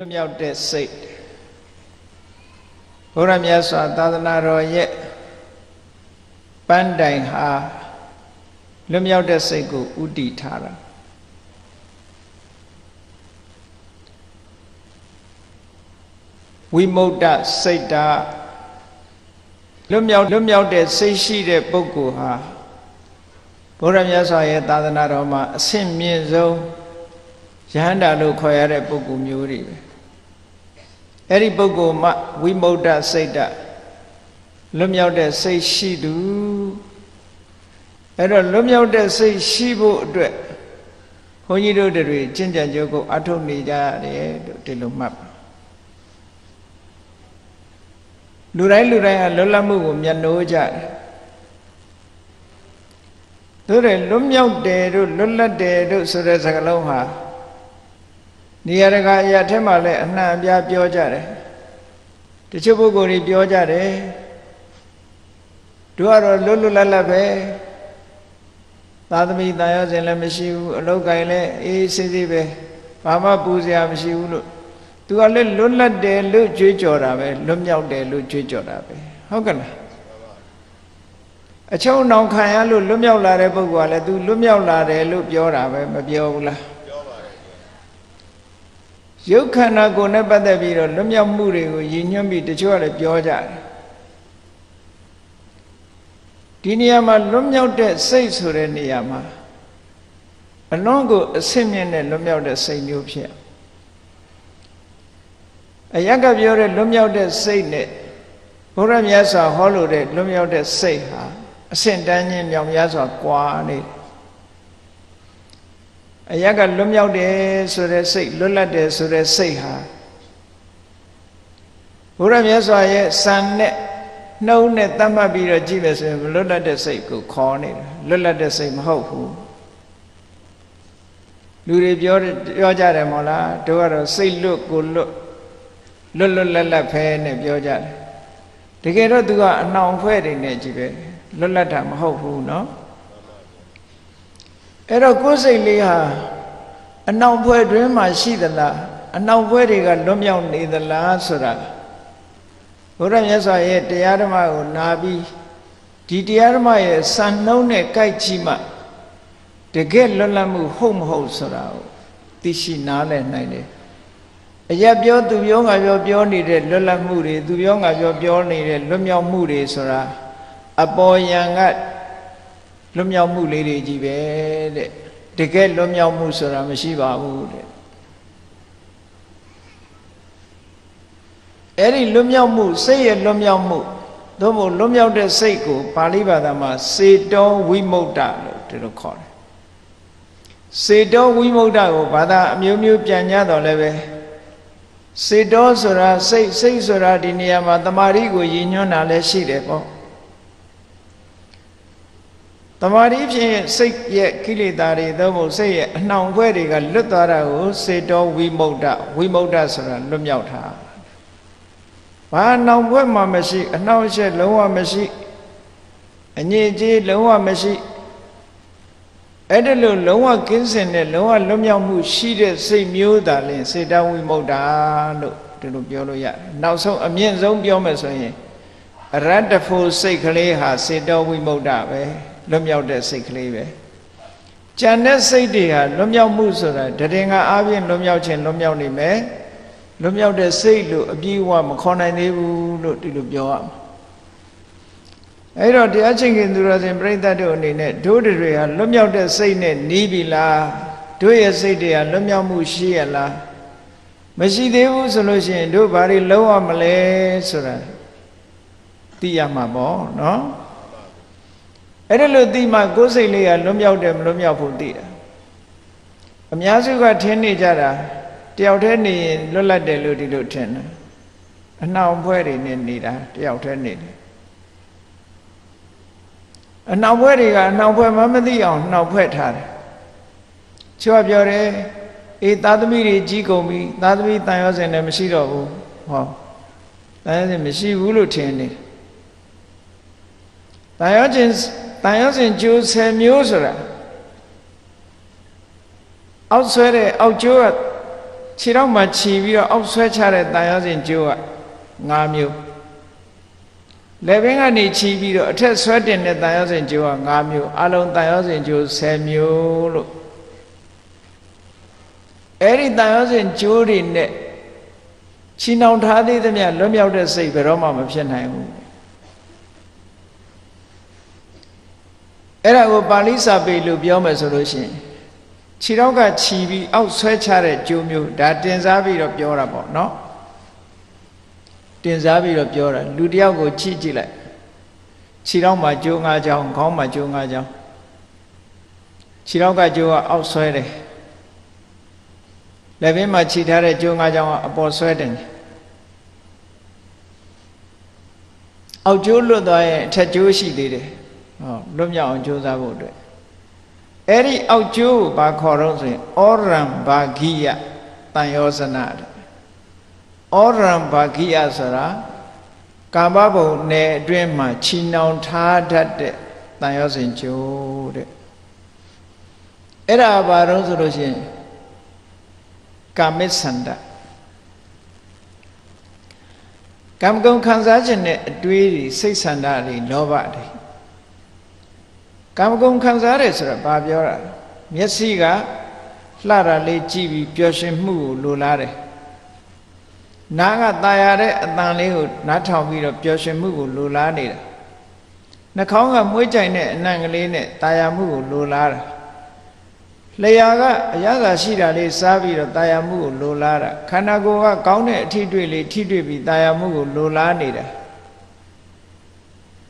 လွတ်မြောက်တဲ့စိတ်ဘုရားမြတ်စွာသာသနာတော်ရဲ့ပန်းတိုင်ဟာလွတ်မြောက်တဲ့စိတ်ကိုဥတည်ထားတာဝိမု ക്ത စိတ်တာလွတ်မြောက်လွတ်မြောက်တဲ့စိတ်ရှိတဲ့ပုဂ္ဂိုလ်ဟာဘုရားမြတ်စွာရဲ့သာသနာတော်မှာအဆင့်မြင့်ဆုံးယဟန္တာလို့ခေါ်ရတဲ့ပုဂ္ဂိုလ်မျိုးတွေပဲ အဲ့ဒီပုဂ္ဂိုလ်မှဝိမု ക്ത စိတ်တလွတ်မြောက်တဲ့စိတ်ရှိသူအဲ့တော့လွတ်မြောက်တဲ့စိတ်ရှိဖို့အတွက်ဘုန်းကြီးတို့တွေကျင့်ကြံကြုတ်ကိုအထုတ်နေကြရတယ်လို့ဒီလိုမှတ်ပါလူတိုင်းလူတိုင်းကလွတ်လပ်မှုကိုမျက်နှိုးကြတယ်တို့တယ်လွတ်မြောက်တယ်တို့လွတ်လပ်တယ်တို့ဆိုတဲ့စကားလုံးဟာ နေရာတကာအရာထဲမှာလည်းအနှံ့အပြားပြောကြတယ်တချို့ပုဂ္ဂိုလ်တွေပြောကြတယ်တို့ကတော့လွတ်လွတ်လပ်လပ်ပဲသာသမီတန်ရောစဉ်လည်းမရှိဘူးအလုတ်ကင်လည်းအေးဆေးဆေးပဲဘာမှပူစရာမရှိဘူးလို့သူကလည်းလွတ်လပ်တယ်လို့ကြွေးကြော်တာပဲလွတ်မြောက်တယ်လို့ကြွေးကြော်တာပဲဟုတ်ကလားအချုံနောင်ခံရလို့လွတ်မြောက်လာတဲ့ပုဂ္ဂိုလ်ကလည်း तू လွတ်မြောက်လာတယ်လို့ပြောတာပဲမပြောဘူးလားပြောပါတယ် ရုပ်ခန္ဓာကိုယ်နဲ့ပတ်သက်ပြီးတော့လွတ်မြောက်မှုတွေကိုရည်ညွှန်းပြီးတချို့ကလည်းပြောကြတယ်ဒီနေရာမှာလွတ်မြောက်တဲ့စိတ်ဆိုတဲ့နေရာမှာအလွန်ကိုအဆင့်မြင့်တဲ့လွတ်မြောက်တဲ့စိတ်မျိုးဖြစ်အယက်ကပြောတဲ့လွတ်မြောက်တဲ့စိတ်နဲ့ဘုရားမြတ်စွာဟောလို့တဲ့လွတ်မြောက်တဲ့စိတ်ဟာအဆင့်တန်းချင်းမြောင်များစွာကွာနေတယ် အယက်ကလွတ်မြောက်တယ်ဆိုတဲ့စိတ်လွတ်လပ်တယ်ဆိုတဲ့စိတ်ဟာဘုရားမြတ်စွာရဲ့စံနဲ့နှုံးနဲ့တတ်မှတ်ပြီးတော့ကြည့်မယ်ဆိုရင်လွတ်လပ်တဲ့စိတ်ကိုခေါ်နေတာလွတ်လပ်တဲ့စိတ်မဟုတ်ဘူးလူတွေပြောပြောကြတယ်မို့လားတို့ကတော့စိတ်လွတ်ကိုလွတ်လွတ်လွတ်လပ်လပ်ဖဲနဲ့ပြောကြတယ်တကယ်တော့သူကအနှောင်ဖွဲ့တွေနဲ့ကြည့်ပဲလွတ်လပ်တာမဟုတ်ဘူးเนาะ အဲ့တော့ကိုယ်စိတ်လေးဟာအနှောင်ဖွဲ့တွင်မှရှိသလားအနှောင်ဖွဲ့တွေကလွတ်မြောက်နေသလားဆိုတာဘုရားမြတ်စွာရဲ့တရားဓမ္မကိုနာပြီးဒီတရားဓမ္မရဲ့စံနှုံးနဲ့ကြိုက်ကြည့်မှတကယ်လွတ်လပ်မှုဟုတ်မဟုတ်ဆိုတာကိုသိရှိနားလည်နိုင်တယ်အရက်ပြောသူပြောငါပြောပြောနေတဲ့လွတ်လပ်မှုတွေသူပြောငါပြောပြောနေတဲ့လွတ်မြောက်မှုတွေဆိုတာအပေါ်ယံက လွတ်မြောက်မှုလေးတွေကြီးပဲတဲ့တကယ်လွတ်မြောက်မှုဆိုတာမရှိပါဘူးတဲ့အဲ့ဒီလွတ်မြောက်မှုစိတ်ရဲ့လွတ်မြောက်မှုသို့မဟုတ်လွတ်မြောက်တဲ့စိတ်ကိုပါဠိဘာသာမှာစေတောဝိမု ക്ത လို့ဒီလိုခေါ်တယ်စေတောဝိမု ക്ത ကိုဘာသာအမျိုးမျိုးပြန်ကြတော့လည်းပဲစေတောဆိုတာစိတ်စိတ်ဆိုတာဒီနေရာမှာတမာရီကိုရည်ညွှန်းတာလည်းရှိတယ်ပေါ့ တမာရီဖြင့်စိတ်ရဲ့ကိလေသာတွေသို့မဟုတ်စိတ်ရဲ့အနှောင်ခွဲတွေကလွတ်သွားတာကိုစေတောဝိမု ക്ത ဝိမု ക്ത ဆိုတာလွတ်မြောက်တာဘာနှောင်ခွဲမှမရှိ အနှောင်အယှက်လုံးဝမရှိအငြိအကျေးလုံးဝမရှိအဲ့ဒါလို့လုံးဝကင်းစင်တဲ့လုံးဝလွတ်မြောက်မှုရှိတဲ့စိတ်မျိုးသာလင်စေတဝိမု ക്ത လို့ဒီလိုပြောလို့ရတယ်နောက်ဆုံးအမြင့်ဆုံးပြောမယ်ဆိုရင်အရတ္တဖို့စိတ်ကလေးဟာစေတဝိမု ക്ത ပဲ လွတ်မြောက်တဲ့စိတ်ကလေးပဲကြံတဲ့စိတ်တွေဟာလွတ်မြောက်မှုဆိုတာတရင်ကအားဖြင့်လွတ်မြောက်ခြင်းလွတ်မြောက်နေမယ်လွတ်မြောက်တဲ့စိတ်လို့အပြည့်အဝမခေါ်နိုင်သေးဘူးလို့ဒီလိုပြောရမှာအဲ့တော့တရားချင်းခင်သူတော်စင်ပြိဿတ်တို့အနေနဲ့ဒုတွေဟာလွတ်မြောက်တဲ့စိတ်နဲ့နီးပြီလားတို့ရဲ့စိတ်တွေဟာလွတ်မြောက်မှုရှိရလားမရှိသေးဘူးဆိုလို့ရှိရင်တို့ဘာတွေလုံးဝမလဲဆိုတာသိရမှာပေါ့နော် အဲ့ဒါလို့သိမှကိုယ်စိတ်လေးကလွတ်မြောက်တယ်မလွတ်မြောက်ဖို့သိတာအများစုကထင်နေကြတာတယောက်တည်းနေရင်လွတ်လပ်တယ်လို့ဒီလိုထင်တယ်အနှောင်ဖွဲတွေနဲ့နေတာတယောက်တည်းနေတယ်အနှောင်ဖွဲတွေကအနှောင်ဖွဲမမသိအောင်နှောင်ဖွဲ့ထားတယ်ချောပြောတယ်အေးသာသမီတွေကြီးကုန်ပြီသာသမီတန်ရောစင်လည်းမရှိတော့ဘူးဟောတန်ရောစင်မရှိဘူးလို့ထင်နေတယ်တန်ရောခြင်းတ န်ရောစင်ကျိုး10မျိုးဆိုတာအောက်ဆွဲတဲ့အောက်ကျိုးကခြေတော့မှခြီးပြီးတော့အောက်ဆွဲချတဲ့တန်ရောစဉ်ကျိုးက၅မျိုးလက်ဘင်းကနေခြီးပြီးတော့အထက်ဆွဲတင်တဲ့တန်ရောစဉ်ကျိုးက၅မျိုးအလုံးတန်ရောစဉ်ကျိုး10မျိုးလို့အဲ့ဒီတန်ရောစဉ်ကျိုးတွေနဲ့ချီနှောင်ထားသေးသမျှလွတ်မြောက်တဲ့စိတ်ဘယ်တော့မှမဖြစ်နိုင်ဘူး အဲ့ဒါကိုပါဠိစာပေလို့ပြောမယ်ဆိုလို့ရှိရင်ခြေတော့ကခြီးပြီးအောက်ဆွဲချတဲ့ကျိုးမျိုးဒါတင်စားပြီးတော့ပြောတာပေါ့နော်တင်စားပြီးတော့ပြောတာလူတယောက်ကိုခြိကြည့်လိုက်ခြေတော့မှာကျိုးငါးချောင်းခေါင်းမှာကျိုးငါးချောင်းခြေတော့ကကျိုးကအောက်ဆွဲတယ်လက်ဘင်းမှာခြိထားတဲ့ကျိုးငါးချောင်းကအပေါ်ဆွဲတယ်အောက်ကျိုးလွတ်သွားရင်အထက်ကျိုးရှိသေးတယ် ဟောလွတ်မြောက်အောင်ကြိုးစားဖို့အတွက်အဲ့ဒီအောက်ကျိုးကိုဘာခေါ်တော့ဆိုရင်ဩရံဘာဂိယတန်ယောဇနာတဲ့ဩရံဘာဂိယဆိုတာကာမဘုံနယ်အတွင်းမှာချီနှောင်ထားတတ်တဲ့တန်ယောဇဉ်ကျိုးတဲ့အဲ့ဒါဘာတော့ဆိုလို့ရှိရင်ကာမစ္ဆန္ဒကံကုံခံစားခြင်းနဲ့အတွေးတွေစိတ်ဆန္ဒတွေလောဘတွေ ကာမဂုဏ်ခံစားရတယ်ဆိုတော့ဘာပြောတာမျက်စိကလှတာလေးကြည့်ပြီးပျော်ရွှင်မှုကိုလိုလားတယ်နားကตายရတဲ့အတန်လေးကိုနားထောင်ပြီးတော့ပျော်ရွှင်မှုကိုလိုလားနေတာနှာခေါင်းကမွေးကြိုင်တဲ့အနံ့ကလေးနဲ့ตายရမှုကိုလိုလားတာလျှာကအရသာရှိတာလေးစားပြီးတော့ตายရမှုကိုလိုလားတာခန္ဓာကိုယ်ကကောင်းတဲ့အထီးတွေ့လေးထိတွေ့ပြီးตายရမှုကိုလိုလားနေတာ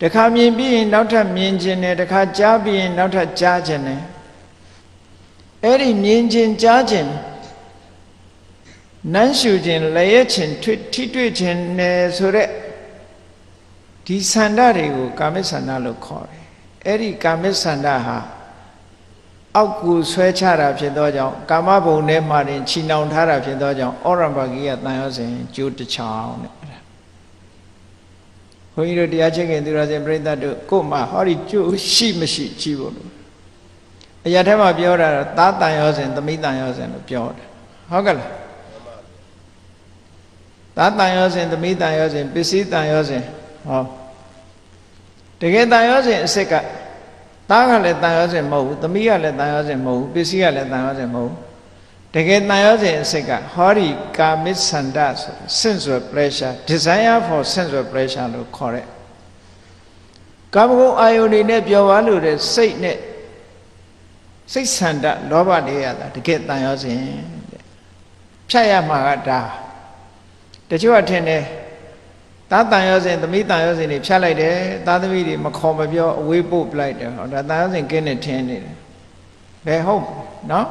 တခါမြင်ပြီးရင်နောက်ထပ်မြင်ခြင်းနဲ့တခါကြားပြီးရင်နောက်ထပ်ကြားခြင်းနဲ့အဲ့ဒီမြင်ခြင်းကြားခြင်းနမ်းရှူခြင်းလျက်ခြင်းထိတွေ့ခြင်းနဲ့ဆိုတဲ့ဒီဆန္ဒတွေကိုကာမိဆန္ဒလို့ခေါ်တယ်အဲ့ဒီကာမိဆန္ဒဟာအောက်ကိုဆွဲချတာဖြစ်သောကြောင့်ကာမဘုံထဲမှာတင်ချီနှောင်ထားတာဖြစ်သောကြောင့်ဩရံဘဂိယတန်ရောစဉ်ကျိုးတစ်ချောင်းတဲ့ဘု န်းကြီးတို့တရားချင်းခင်သူရစဉ်ပြိဿတို့ကို့မှာဟောဒီကျိုးရှိမရှိကြည့်ဖို့လို့အရာထဲမှာပြောတာသားတန်ရောစဉ်သမီးတန်ရောစဉ်လို့ပြောတယ်ဟုတ်ကဲ့လားသားတန်ရောစဉ်သမီးတန်ရောစဉ်ပစ္စည်းတန်ရောစဉ်ဟောတကယ်တန်ရောစဉ်အစ်စ်ကသားကလည်းတန်ရောစဉ်မဟုတ်ဘူးသမီးကလည်းတန်ရောစဉ်မဟုတ်ဘူးပစ္စည်းကလည်းတန်ရောစဉ်မဟုတ်ဘူး တကယ်တန်ရောစဉ်အစစ်ကဟောဒီကာမစ္ဆန္ဒဆို sensual pleasure desire for sensual pleasure လို့ခေါ်တဲ့ကာမဂုဏ်အာယုန်တွေနဲ့ပျော်ပါလို့တဲ့စိတ်နဲ့စိတ်ဆန္ဒလောဘတွေရတာတကယ်တန်ရောစဉ်တဲ့ဖြတ်ရမှာကဒါတချို့ကထင်တယ်သားတန်ရောစဉ်သမီးတန်ရောစဉ်တွေဖြတ်လိုက်တယ်သားသမီးတွေမခေါ်မပြောအဝေးပို့ပလိုက်တယ်ဟောဒါတန်ရောစဉ်ကင်းနေထင်းနေတယ်ဘယ်ဟုတ်နော်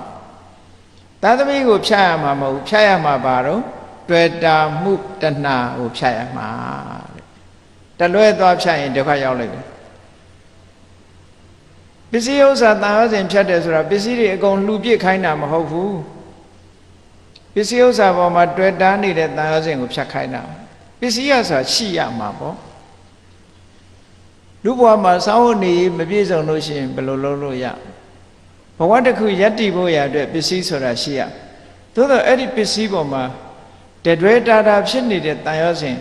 သာသမီကိုဖြတ်ရမှာမဟုတ်ဖြတ်ရမှာပါတော့တွေ့တာမှုတဏှာကိုဖြတ်ရမှာတဲ့တလွဲသွားဖြတ်ရင်ဒုက္ခရောက်လိုက်ပြီပစ္စည်းဥစ္စာတန်ရောစဉ်ဖြတ်တယ်ဆိုတာပစ္စည်းတွေအကုန်လှူပစ်ခိုင်းတာမဟုတ်ဘူးပစ္စည်းဥစ္စာပေါ်မှာတွေ့တာနေတဲ့တန်ရောစဉ်ကိုဖြတ်ခိုင်းတာပစ္စည်းရဆိုတာရှိရမှာပေါ့လူဘဝမှာစောင်းနေမပြည့်စုံလို့ရှိရင်ဘယ်လိုလုပ်လို့ရ ဘဝတစ်ခုယက်တည်ဖို့ရအတွက်ပစ္စည်းဆိုတာရှိရသို့တော့အဲ့ဒီပစ္စည်းပေါ်မှာတတွဲတာတာဖြစ်နေတဲ့တန်ရောစဉ်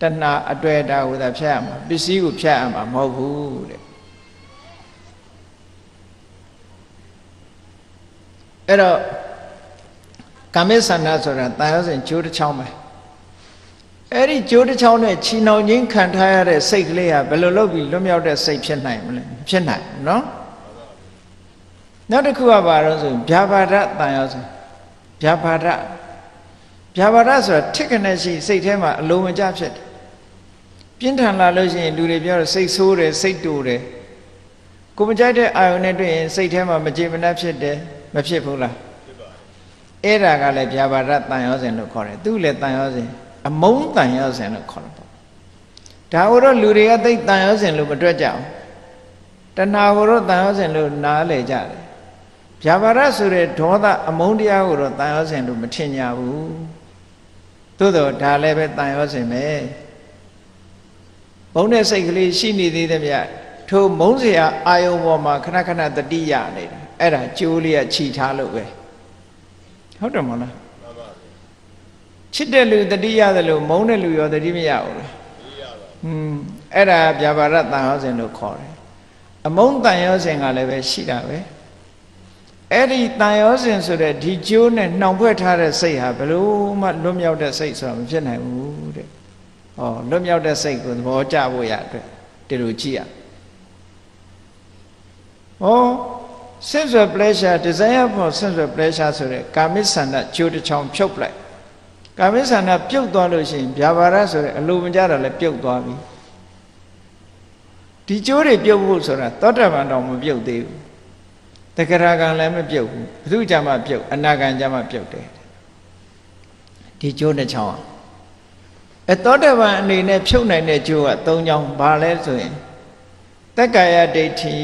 တဏှာအတွေ့အတာကိုသာဖြတ်ရမှာပစ္စည်းကိုဖြတ်ရမှာမဟုတ်ဘူးတဲ့အဲ့တော့ကာမိသန္တာဆိုတာတန်ရောစဉ်ကျိုးတစ်ချောင်းပဲအဲ့ဒီကျိုးတစ်ချောင်းနဲ့ချီနှောင်ခြင်းခံထားရတဲ့စိတ်ကလေးဟာဘယ်လိုလုပ်ပြီးလွတ်မြောက်တဲ့စိတ်ဖြစ်နိုင်မလဲဖြစ်နိုင်နော် နောက်တစ်ခုကဘာလို့ဆိုဗျာပါဒတန်ရောဆိုဗျာပါဒဗျာပါဒဆိုတာထိကနေရှိစိတ်ထဲမှာအလုံးမကျဖြစ်တယ်ပြင်းထန်လာလို့ရှိရင်လူတွေပြောစိတ်ဆိုးတယ်စိတ်တူတယ်ကိုမကြိုက်တဲ့အာယုန်နဲ့တွေ့ရင်စိတ်ထဲမှာမကြေမနပ်ဖြစ်တယ်မဖြစ်ဘူးလားဖြစ်ပါအဲ့ဒါကလည်းဗျာပါဒတန်ရောစဉ်လို့ခေါ်တယ်သူလည်းတန်ရောစဉ်အမုန်းတန်ရောစဉ်လို့ခေါ်တယ်ပေါ့ဒါဟိုတော့လူတွေကသိတန်ရောစဉ်လို့မတွက်ကြအောင်တဏှာဟိုတော့တန်ရောစဉ်လို့နားလေကြတယ် ဗျာပါဒဆိုတဲ့ဒေါသအမုန်းတရားကိုတော့တန်ရောစင်လို့မထင်ကြဘူးသို့တော့ဒါလည်းပဲတန်ရောစင်ပဲမုန်းတဲ့စိတ်ကလေးရှိနေသေးတယ်ဗျထိုမုန်းစရာအာယုံပေါ်မှာခဏခဏတတိယနေတာအဲ့ဒါကြိုးလေးကခြိထားလို့ပဲဟုတ်တယ်မလားချစ်တဲ့လူတတိယသလိုမုန်းတဲ့လူရောတတိမရဘူးလားဟွန်းအဲ့ဒါဗျာပါဒတန်ရောစင်လို့ခေါ်တယ်အမုန်းတန်ရောစင်ကလည်းပဲရှိတာပဲ အဲ့ဒီတန်ရောစဉ်ဆိုတဲ့ဒီကျိုးနဲ့နှောင်ဖွဲ့ထားတဲ့စိတ်ဟာဘယ်လို့မှလွတ်မြောက်တဲ့စိတ်ဆိုတာမဖြစ်နိုင်ဘူးတဲ့။ဩလွတ်မြောက်တဲ့စိတ်ကိုသဘောကျဖို့ရအတွက်ဒီလိုကြည့်ရ။ဩ sensual pleasure desire for sensual pleasure ဆိုတဲ့ကာမိဆန္ဒကျိုးတစ်ချောင်းဖြုတ်ပလိုက်။ကာမိဆန္ဒပြုတ်သွားလို့ရှိရင်ဗျာပါဒဆိုတဲ့အလိုမကျတာလည်းပြုတ်သွားပြီ။ဒီကျိုးတွေပြုတ်ဖို့ဆိုတာသောတာပန်တော်မပြုတ်သေးဘူး။ တက္ကရာကံလည်းမပြုတ်ဘူးဘုသူကြမှာပြုတ်အနာကံကြမှာပြုတ်တယ်ဒီကျိုးတစ်ချောင်းအသောတပန်အနေနဲ့ဖြုတ်နိုင်တဲ့ကျိုးက၃ချောင်းဘာလဲဆိုရင်တက္ကာယဒိဋ္ဌိ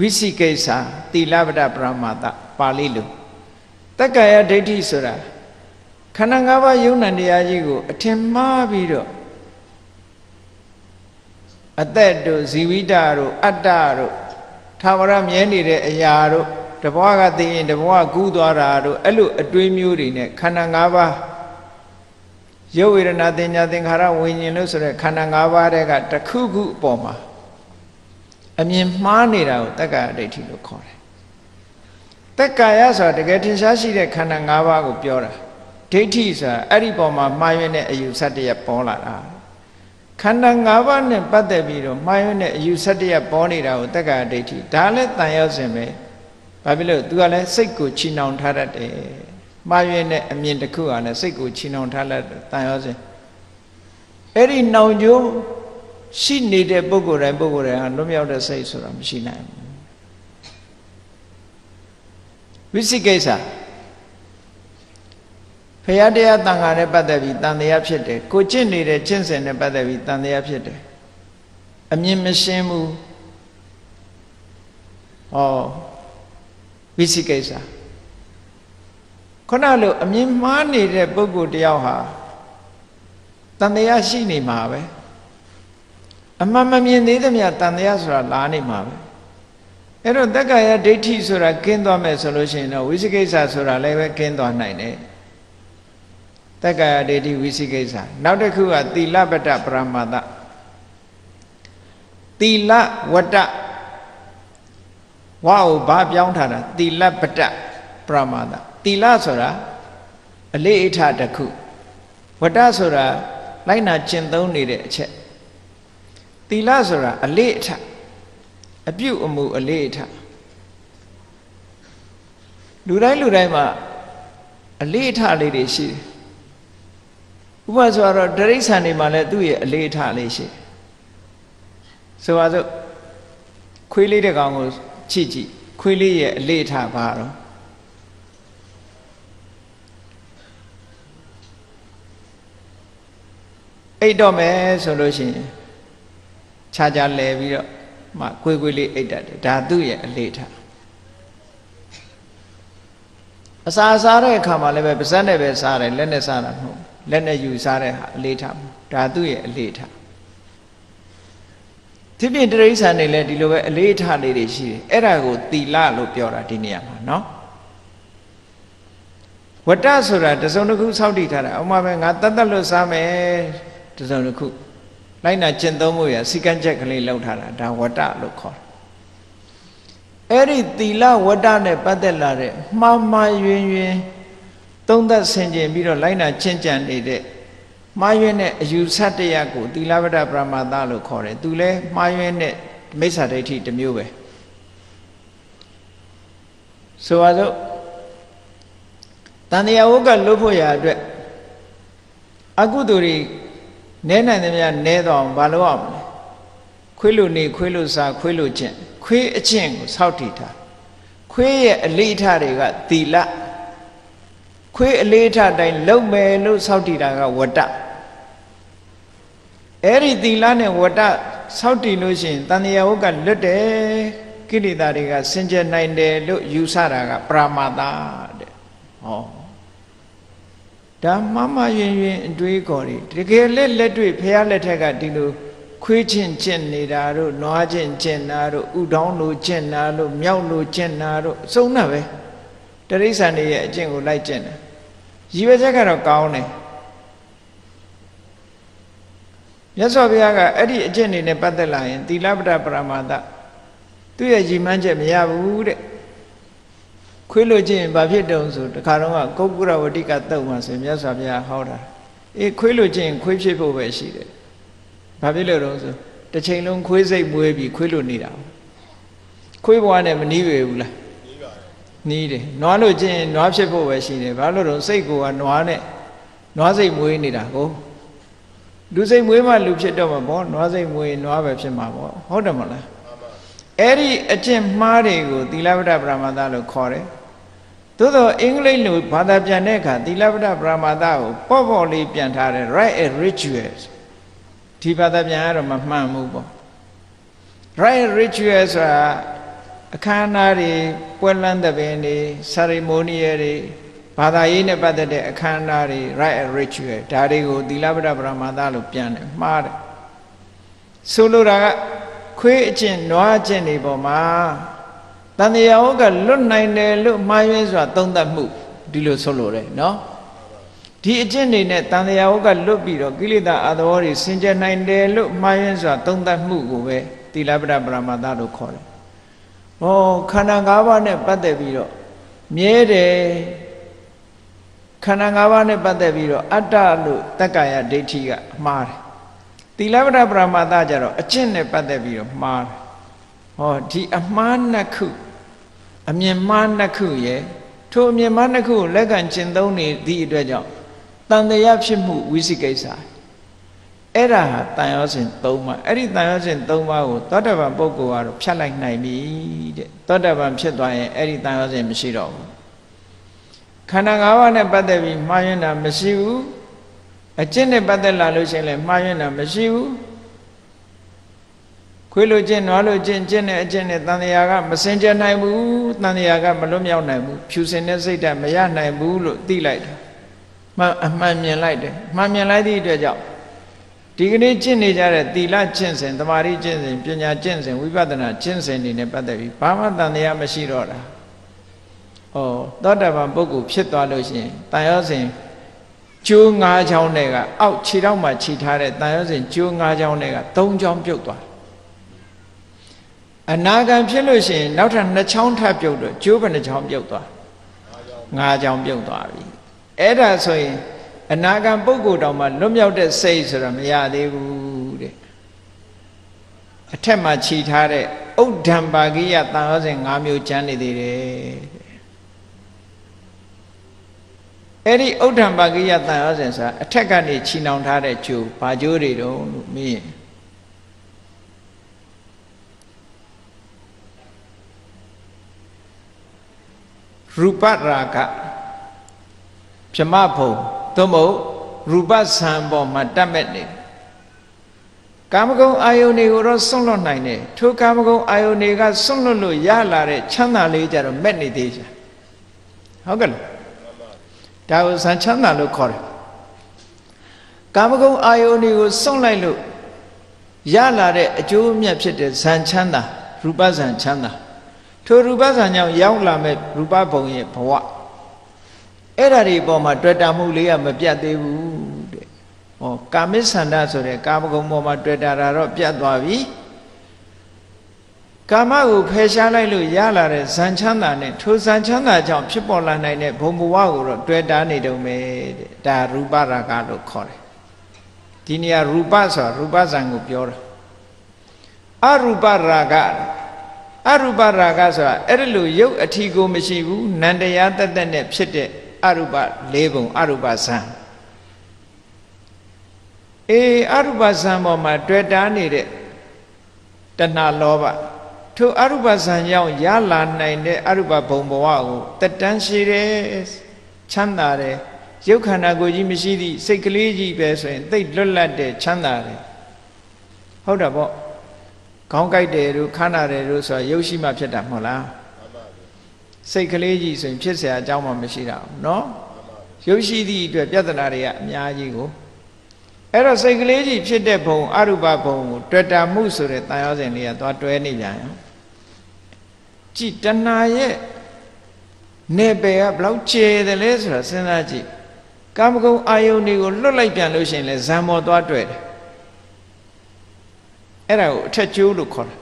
ဝိသိကိစ္စသီလပဒပရမတပါဠိလိုတက္ကာယဒိဋ္ဌိဆိုတာခန္ဓာ၅ပါးယုံနံတရားကြီးကို အထင်မှားပြီးတော့အသက်တို့ဇီဝိတတို့အတ္တတို့ ထာဝရမြဲနေတဲ့အရာတို့တဘွားကသိရင်တဘွားကူးသွားတာတို့အဲ့လိုအတွေးမျိုးတွေနဲ့ခန္ဓာ၅ပါးရုပ်ဝေဒနာသင်ညာသင်္ခါရဝိညာဉ်လို့ဆိုတဲ့ခန္ဓာ၅ပါးတဲ့ကတစ်ခုခုအပေါ်မှာအမြင်မှားနေတာကိုတက္ကာယဒိဋ္ဌိလို့ခေါ်တယ်တက္ကာယဆိုတာတကယ်ထင်ရှားရှိတဲ့ခန္ဓာ၅ပါးကိုပြောတာဒိဋ္ဌိဆိုတာအဲ့ဒီပေါ်မှာမှားယွင်းတဲ့အယူဆတရပေါ်လာတာ ခန္ဓာ၅ပါးနဲ့ပတ်သက်ပြီးတော့မှားယွင်းတဲ့အယူဆတရပေါ်နေတာကိုတက္ကာဒိဋ္ဌိဒါလည်းတန်ရောက်စင်ပဲဘာဖြစ်လို့ तू ကလည်းစိတ်ကိုချီနှောင်ထားတတ်တယ်မှားယွင်းတဲ့အမြင်တစ်ခုကလည်းစိတ်ကိုချီနှောင်ထားလိုက်တန်ရောက်စင်အဲ့ဒီနှောင်ကြိုးရှိနေတဲ့ပုဂ္ဂိုလ်တိုင်းပုဂ္ဂိုလ်တိုင်းဟာလွတ်မြောက်တဲ့စိတ်ဆိုတာမရှိနိုင်ဘူးဝိသိကိစ္စ ဖရာတရားတန်ခါနဲ့ပတ်သက်ပြီးတန်တရားဖြစ်တယ်ကိုကျင့်နေတဲ့ကျင့်စဉ်နဲ့ပတ်သက်ပြီးတန်တရားဖြစ်တယ်အမြင်မရှင်းဘူးဟောဝိသိကိစ္စခုနလိုအမြင်မှားနေတဲ့ပုဂ္ဂိုလ်တယောက်ဟာတန်တရားရှိနေမှာပဲအမှန်မမြင်သေးသမျှတန်တရားဆိုတာလာနေမှာပဲအဲ့တော့တက္ကရာဒိဋ္ဌိဆိုတာကင်းသွားမယ်ဆိုလို့ရှိရင်တော့ဝိသိကိစ္စဆိုတာလည်းပဲကင်းသွားနိုင်တယ် တက္ကရာဒိဋ္ဌိဝိသိကိစ္စနောက်တစ်ခုကသီလပတ္တပရမတ္တသီလဝတ္တဝါကိုဘာပြောင်းထားတာသီလပတ္တပရမတ္တသီလဆိုတာအလေးအထတစ်ခုဝတ္တဆိုတာလိုက်နာကျင့်သုံးနေတဲ့အချက်သီလဆိုတာအလေးအထအပြုအမူအလေးအထလူတိုင်းလူတိုင်းမှာအလေးအထလေးတွေရှိတယ် ဥပမာဆိုတော့တရိษံတွေမှာလည်းသူ့ရဲ့အလေးအထလေးရှိဆိုပါစို့ခွေးလေးတစ်ကောင်ကိုကြည့်ကြည့်ခွေးလေးရဲ့အလေးအထဘာတော့အိတ်တော့မယ်ဆိုလို့ရှိရင်ခြားခြားလဲပြီးတော့မှကွေးကွေးလေးအိတ်တတ်တယ်ဒါသူ့ရဲ့အလေးထားအစာစားတဲ့အခါမှာလည်းပဲပါးစပ်နဲ့ပဲစားတယ်လက်နဲ့စားတာမဟုတ် လက်နဲ့ယူစားတဲ့ဟာအလေးထားဒါသူ့ရဲ့အလေးထားဒီပြင်တရိษံတွေလည်းဒီလိုပဲအလေးထားလေးတွေရှိတယ်အဲ့ဒါကိုတီလလို့ပြောတာဒီနေရာမှာနော်ဝတ္တဆိုတာတစုံတစ်ခုစောင့်တည်ထားတာအမှန်ပဲငါတတ်တတ်လို့စားမယ်တစုံတစ်ခုလိုက်နာကျင့်သုံးမှုရစီကံချက်ကလေးလောက်ထားတာဒါဝတ္တလို့ခေါ်တယ်အဲ့ဒီသီလဝတ္တနဲ့ပတ်သက်လာတဲ့မှားမှားယွင်းယွင်း သုံးသက်ဆင်ခြင်ပြီးတော့လိုက်နာကျင့်ကြံနေတဲ့မှားယွင်းတဲ့အယူဆတရားကိုသီလဝတ္တပရမသလို့ခေါ်တယ်သူလဲမှားယွင်းတဲ့မိစ္ဆာဒိဋ္ဌိတစ်မျိုးပဲဆိုပါစို့တန်တရားဝုကလွတ်ဖို့ရာအတွက်အကုသိုလ်တွေနဲနိုင်သမျှနဲတော့ဘာလို့အောင်လဲခွေးလို့နေခွေးလို့စားခွေးလို့ကျင့်ခွေးအကျင့်ကိုစောင့်တည်ထားခွေးရဲ့အလေးထားတွေကသီလ ခွေးအလေးထားတိုင်းလုံမယ်လို့စောင့်တည်တာကဝတ္တအဲ့ဒီသီလနဲ့ဝတ္တစောင့်တည်လို့ရှိရင်တန်တရားဝုကလွတ်တယ်ကိလေသာတွေကစင်ကြယ်နိုင်တယ်လို့ယူဆတာကပရမတ္တတဲ့ဟောဒါမမယွင်ယွင်အတွေးခေါ်တွေတကယ်လက်လက်တွေ့ဖះလက်ထက်ကဒီလိုခွေးချင်းကျင့်နေတာတို့နွားချင်းကျင့်တာတို့ဥဒေါင်းလိုကျင့်တာတို့မြောက်လိုကျင့်တာတို့အစုံနဲ့ပဲတရိစ္ဆာန်တွေရဲ့အကျင့်ကိုလိုက်ကျင့်တယ် ရည်ရွယ်ချက်ကတော့ကောင်းတယ်မြတ်စွာဘုရားကအဲ့ဒီအကျင့်တွေနဲ့ပတ်သက်လာရင်သီလပဒပရမာသသူ့ရဲ့ရည်မှန်းချက်မရဘူးတဲ့ခွေးလို့ခြင်းဘာဖြစ်တုံဆိုတခါတော့ကကုက္ကုရဝတိကတုံမှာဆိုမြတ်စွာဘုရားဟောတာအေးခွေးလို့ခြင်းခွေးဖြစ်ဖို့ပဲရှိတယ်ဘာဖြစ်လို့တော့ဆိုတစ်ချိန်လုံးခွေးစိတ်မွေးပြီးခွေးလို့နေတာခွေးဘဝနဲ့မနှီးပေဘူးလား နှီးတယ်နွားလို့ခြင်းနွားဖြစ်ဖို့ပဲရှိတယ်ဘာလို့တော့စိတ်ကိုကနွားနဲ့နွားစိတ်မွေးနေတာကိုလူစိတ်မွေးမှလူဖြစ်တော့မှာပေါ့နွားစိတ်မွေးနွားပဲဖြစ်မှာပေါ့ဟုတ်တယ်မလားအဲ့ဒီအကျင့်မှားတွေကိုသီလဝဒပရမသလို့ခေါ်တယ်သို့တော့အင်္ဂလိပ်လိုဘာသာပြန်တဲ့အခါသီလဝဒပရမသကိုပေါ့ပေါ့လေးပြန်ထားတယ် right a rituals ဒီဘာသာပြန်ကတော့မမှန်ဘူးပေါ့ right rituals ဆိုတာ အခမ်းအနားတွေပွဲလန်းတဲ့ပင်တွေ ceremonial တွေဘာသာရေးနဲ့ပတ်သက်တဲ့အခမ်းအနားတွေ right a ritual ဒါတွေကိုသီလဝဒပရမသလို့ပြန်တယ်မှားတယ်ဆိုလိုတာကခွေးအကျင့်နွားအကျင့်တွေပေါ်မှာတန်တရားဟုတ်ကလွတ်နိုင်တယ်လို့မှားယွင်းစွာသုံးသပ်မှုဒီလိုဆိုလိုတယ်နော်ဒီအကျင့်တွေနဲ့တန်တရားဟုတ်ကလွတ်ပြီးတော့ကိလေသာအသဘောတွေစင်ကြယ်နိုင်တယ်လို့မှားယွင်းစွာသုံးသပ်မှုကိုပဲသီလပဒပရမသလို့ခေါ်တယ်။ ဟောခန္ဓာ၅ပါးနဲ့ပတ်သက်ပြီးတော့မြဲတယ်ခန္ဓာ၅ပါးနဲ့ပတ်သက်ပြီးတော့အတ္တလို့တက္ကာယဒိဋ္ဌိကမှားတယ်သီလပဒပရမသကြတော့အကျင့်နဲ့ပတ်သက်ပြီးတော့မှားတယ်ဟောဒီအမှားနှစ်ခုအမြင်မှားနှစ်ခုရဲ့ထိုအမြင်မှားနှစ်ခုကိုလက်ခံကျင့်သုံးနေသည့်အတွက်ကြောင့်တန်တရားဖြစ်မှုဝိသိကိစ္စ အဲ့ဒါဟာတန်ရောစဉ်၃ပါးအဲ့ဒီတန်ရောစဉ်၃ပါးကိုသောတပန်ပုဂ္ဂိုလ်ကတော့ဖြတ်လိုက်နိုင်ပြီတဲ့သောတပန်ဖြစ်သွားရင်အဲ့ဒီတန်ရောစဉ်မရှိတော့ဘူးခန္ဓာ၅ပါးနဲ့ပတ်သက်ပြီးမှားယွင်းတာမရှိဘူးအကျင့်နဲ့ပတ်သက်လာလို့ရှိရင်လည်းမှားယွင်းတာမရှိဘူးခွေးလိုကျင့်နွားလိုကျင့်ကျင့်တဲ့အကျင့်နဲ့တန်တရာကမစင်ကြနိုင်ဘူးတန်တရာကမလွတ်မြောက်နိုင်ဘူးဖြူစင်တဲ့စိတ်ဓာတ်မရနိုင်ဘူးလို့သိလိုက်တာမှန်အမှန်မြင်လိုက်တယ်မှန်မြင်လိုက်သည့်အတွက်ကြောင့် ဒီကနေ့ကျင့်နေကြတဲ့သီလကျင့်စဉ်တမာရီကျင့်စဉ်ပညာကျင့်စဉ်ဝိပဿနာကျင့်စဉ်တွေနဲ့ပတ်သက်ပြီးဘာမှတန်တရားမရှိတော့တာ။ဩသောတာပန်ပုဂ္ဂိုလ်ဖြစ်သွားလို့ရှိရင်တန်ရောစဉ်ကျိုး၅ချောင်းတွေကအောက်ခြေထောက်မှာခြိထားတဲ့တန်ရောစဉ်ကျိုး၅ချောင်းတွေက၃ချောင်းပြုတ်သွားအနာဂံဖြစ်လို့ရှိရင်နောက်ထပ်2ချောင်းထပ်ပြုတ်တော့ကျိုးဘယ်နှချောင်းပြုတ်သွား၅ချောင်းပြုတ်သွားပြီအဲ့ဒါဆိုရင် အနာဂံပုဂ္ဂိုလ်တောင်မှလွတ်မြောက်တဲ့စိတ်ဆိုတာမရသေးဘူးတဲ့အထက်မှာခြိထားတဲ့ဥဒ္ဓံပါကိယတန်ရောစဉ်၅မျိုးကျမ်းနေသေးတယ်အဲ့ဒီဥဒ္ဓံပါကိယတန်ရောစဉ်ဆိုတာအထက်ကနေခြိနှောင်ထားတဲ့ကျိုးဘာကျိုးတွေတုံးလို့မေးရင်ရူပရာဂပြမဖုံ သို့မဟုတ်ရူပဆံပေါ်မှာတတ်မဲ့နေကာမဂုဏ်အာယုန်တွေကိုတော့စွန့်လွတ်နိုင်တယ်ထိုကာမဂုဏ်အာယုန်တွေကစွန့်လွတ်လို့ရလာတဲ့ချမ်းသာလေးကြတော့မဲ့နေသေးချာဟုတ်ကဲ့ဒါကိုဇန်ချမ်းသာလို့ခေါ်တယ်ကာမဂုဏ်အာယုန်တွေကိုစွန့်လိုက်လို့ရလာတဲ့အကျိုးအမြတ်ဖြစ်တဲ့ဇန်ချမ်းသာရူပဇန်ချမ်းသာထိုရူပဇန်ကြောင့်ရောက်လာမဲ့ရူပဘုံရဲ့ဘဝ အဲ့ဓာဒီပေါ်မှာတွေ့တာမှုလေးကမပြတ်သေးဘူးတဲ့။ဟောကာမိဆန္ဒဆိုတဲ့ကာမဂုဏ်ပေါ်မှာတွေ့တာတော့ပြတ်သွားပြီ။ကာမကိုဖယ်ရှားလိုက်လို့ရလာတဲ့ဇန်ချမ်းသာနဲ့ထိုဇန်ချမ်းသာကြောင့်ဖြစ်ပေါ်လာနိုင်တဲ့ဘုံဘဝကိုတော့တွေ့တာနေတုံပဲတဲ့။ဒါရူပရာဂလို့ခေါ်တယ်။ဒီနေရာရူပဆိုတာရူပဇန်ကိုပြောတာ။အရူပရာဂအရူပရာဂဆိုတာအဲ့ဒီလိုရုပ်အထီကိုမရှိဘူးနန္တရားတသက်နဲ့ဖြစ်တဲ့ အရူပ၄ဘုံအရူပဇံအေးအရူပဇံပေါ်မှာတွေ့တာနေတဲ့တဏှာလောဘထိုအရူပဇံရောက်ရလာနိုင်တဲ့အရူပဘုံဘဝကိုတက်တန်းရှိတယ်ချမ်းသာတယ်ရုပ်ခန္ဓာကိုယ်ကြီးမရှိသည့်စိတ်ကလေးကြီးပဲဆိုရင်သိလွတ်လပ်တဲ့ချမ်းသာတယ်ဟုတ်တာပေါ့ခေါင်းကြိုက်တယ်တို့ခန္ဓာတယ်တို့ဆိုတာရုပ်ရှိမှဖြစ်တာမဟုတ်လား စိတ်ကလေးကြီးဆိုရင်ဖြစ်เสียအကြောင်းမှမရှိတာဘူးเนาะရုပ်ရှိသည့်အတွက်ပြဿနာတွေကအများကြီးကိုအဲ့တော့စိတ်ကလေးကြီးဖြစ်တဲ့ဘုံအရူပဘုံကိုတွေ့တာမှုဆိုတဲ့တန်ရောစဉ်လေးကသွားတွဲနေပြန်ရောကြည်တဏှာရဲ့ နေပယ်ကဘလောက်ကျယ်တယ်လဲဆိုတာစဉ်းစားကြည့်ကာမဂုဏ်အာယုန်တွေကိုလွတ်လိုက်ပြန်လို့ရှိရင်လဲဇံမော်သွားတွေ့တယ်အဲ့ဒါကိုအထက်ကျိုးလို့ခေါ်တာ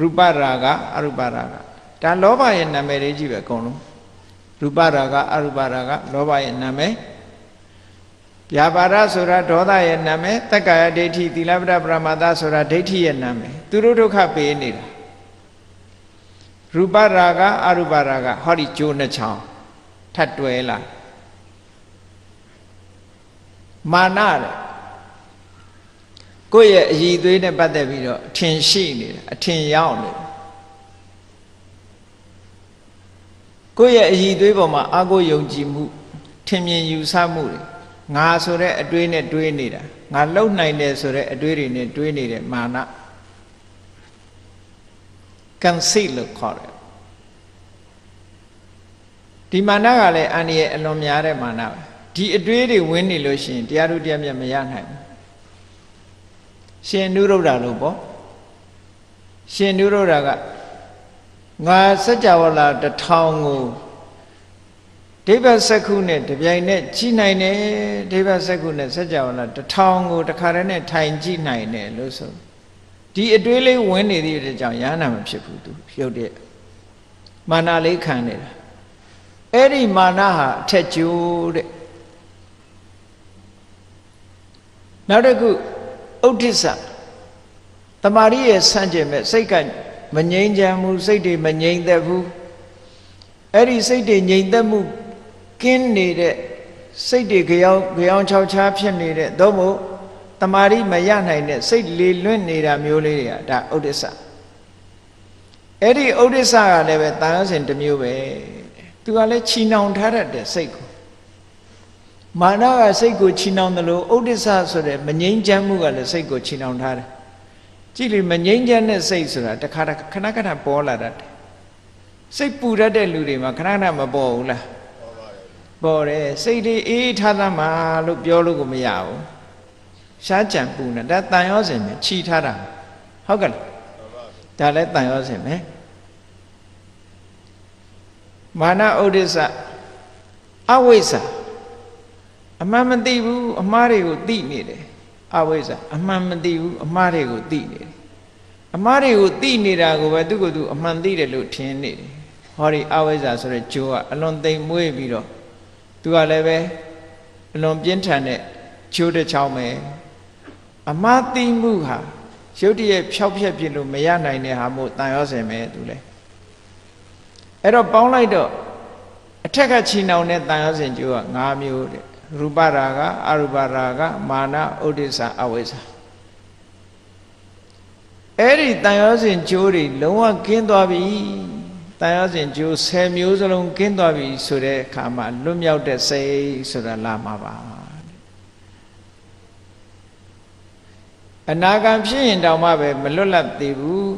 ရူပရာကအရူပရာဂ ဒါလောဘရဲ့နာမည်လေးကြီးပဲအကုန်လုံးရူပရာကအရူပရာဂလောဘရဲ့နာမည်ဗျာပါဒဆိုတာဒေါသရဲ့နာမည်တက္ကာယဒိဋ္ဌိသီလပဒပရမတ္တဆိုတာဒိဋ္ဌိရဲ့နာမည်သူတို့ဒုက္ခပေးနေတာရူပရာကအရူပရာဂဟောဒီကျိုးနှချောင်းထပ်တွဲလာမာနတဲ့ကိုယ့်ရဲ့အည်သွေးနဲ့ပတ်သက်ပြီးတော့အထင်ရှိနေတာအထင်ရောက်နေ ကိုယ့်ရဲ့အည်သွေးပေါ်မှာအာကိုယုံကြည်မှုထင်မြင်ယူဆမှုတွေငါဆိုတဲ့အတွေးနဲ့တွေးနေတာငါလုံနိုင်တယ်ဆိုတဲ့အတွေးတွေနဲ့တွေးနေတဲ့မာန conceit လို့ခေါ်တယ်ဒီမာနကလည်းအန္တရာယ်အလွန်များတဲ့မာနပဲဒီအတွေးတွေဝင်နေလို့ရှိရင်တရားတို့တရားမြတ်မရနိုင်ဘူးရှင်နုရုဒ္ဓလို့ပေါ့ရှင်နုရုဒ္ဓက ငါစัจ java လာတထောင်ကိုဒိဗ္ဗစက္ခုနဲ့တပြိုင်နက်ကြည်နိုင်တယ်ဒိဗ္ဗစက္ခုနဲ့စัจ java လာတထောင်ကိုတခါတည်းနဲ့ထိုင်ကြည့်နိုင်တယ်လို့ဆိုဒီအတွေးလေးဝင်နေသည့်အတွက်ကြောင့်ရဟနာမဖြစ်ဘူးသူရုပ်တဲ့မာနလေးခံနေတာအဲ့ဒီမာနဟာအထက်ကျိုးတဲ့နောက်တစ်ခုဥဒိစ္စတမာရီရဲ့ဆန့်ကျင်မဲ့စိတ်က မငြိမ်းချမ်းမှုစိတ်တွေမငြိမ်သက်ဘူးအဲ့ဒီစိတ်တွေငြိမ်သက်မှုကင်းနေတဲ့စိတ်တွေကြောင်ကြောင်ချောက်ချားဖြစ်နေတဲ့သို့မဟုတ်တမာရီမရနိုင်တဲ့စိတ်လေလွင့်နေတာမျိုးလေးတွေကဒါဥဒိစ္စအဲ့ဒီဥဒိစ္စကလည်းပဲတာရစဉ်တစ်မျိုးပဲသူကလည်းချီနှောင်ထားတတ်တဲ့စိတ်ကိုမာနကစိတ်ကိုချီနှောင်တယ်လို့ဥဒိစ္စဆိုတဲ့မငြိမ်းချမ်းမှုကလည်းစိတ်ကိုချီနှောင်ထားတယ် ကြည့်လေမငြိမ်းချမ်းတဲ့စိတ်ဆိုတာတခါတခဏခဏပေါ်လာတတ်တယ်စိတ်ပူတတ်တဲ့လူတွေမှာခဏခဏမပေါ်ဘူးလားပေါ်တယ်စိတ်တွေအေးထားသမှာလို့ပြောလို့ကိုမရဘူးရှားကြံပူနေဒါတန်ရောစင်ပဲခြီထားတာဟုတ်ကဲ့ဒါလည်းတန်ရောစင်ပဲမာနဥဒိစ္စအဝိဇ္ဇာအမှန်မသိဘူးအမှားတွေကိုသိနေတယ် အဝိဇ္ဇာအမှန်မသိဘူးအမှားတွေကိုသိနေတယ်အမှားတွေကိုသိနေတာကိုပဲသူကသူအမှန်သိတယ်လို့ထင်နေတယ်ဟောဒီအဝိဇ္ဇာဆိုတဲ့ဂျိုးကအလွန်သိမ်မွေးပြီးတော့သူကလည်းပဲအလွန်ပြင်းထန်တဲ့ဂျိုးတစ်ချောင်းပဲအမှားသိမှုဟာရုတ်တရက်ဖြောက်ဖြက်ပြလို့မရနိုင်တဲ့ဟာမို့တန်ရောစင်ပဲသူလဲအဲ့တော့ပေါင်းလိုက်တော့အထက်ကချီနှောင်တဲ့တန်ရောစင်ကျိုးက၅မျိုးတဲ့ ရူပရာဂအရူပရာဂမာနဥဒိစ္စအဝိဇ္ဇာအဲ့ဒီတန်ရောစင်ကျိုးတွေလုံးဝကင်းသွားပြီတန်ရောစင်ကျိုး10မျိုးစလုံးကင်းသွားပြီဆိုတဲ့အခါမှာလွတ်မြောက်တဲ့စိတ်ဆိုတာလာမှာပါအနာဂံဖြစ်ရင်တောင်မှပဲမလွတ်လပ်သေးဘူး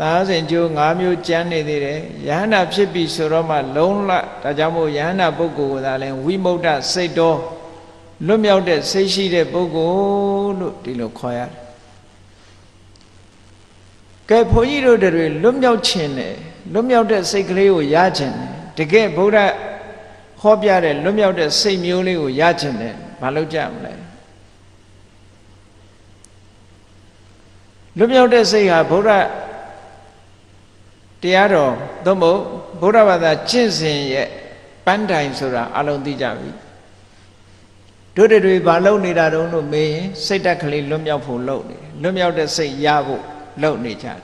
သာစဉ်ကျိုး၅မျိုးကျမ်းနေသေးတယ်ယဟန္တာဖြစ်ပြီဆိုတော့မှလုံးလဒါကြောင့်မို့ယဟန္တာပုဂ္ဂိုလ်ကသာလဲဝိမု ക്ത စိတ်တော်လွတ်မြောက်တဲ့စိတ်ရှိတဲ့ပုဂ္ဂိုလ်လို့ဒီလိုခေါ်ရတယ်ကဲဘုန်းကြီးတို့တွေလွတ်မြောက်ခြင်းနဲ့လွတ်မြောက်တဲ့စိတ်ကလေးကိုရခြင်းနဲ့တကယ်ဗုဒ္ဓဟောပြတဲ့လွတ်မြောက်တဲ့စိတ်မျိုးလေးကိုရခြင်းနဲ့မလုပ်ကြမလဲလွတ်မြောက်တဲ့စိတ်ဟာဗုဒ္ဓ တရားတော်သို့မဟုတ်ဗုဒ္ဓဘာသာကျင့်စဉ်ရဲ့ပန်းတိုင်ဆိုတာအလုံးသိကြပြီတို့တွေဘာလုပ်နေတာတုံးလို့မေးရင်စိတ်တက်ကလေးလွတ်မြောက်ဖို့လုပ်နေတယ်လွတ်မြောက်တဲ့စိတ်ရဖို့လုပ်နေကြတယ်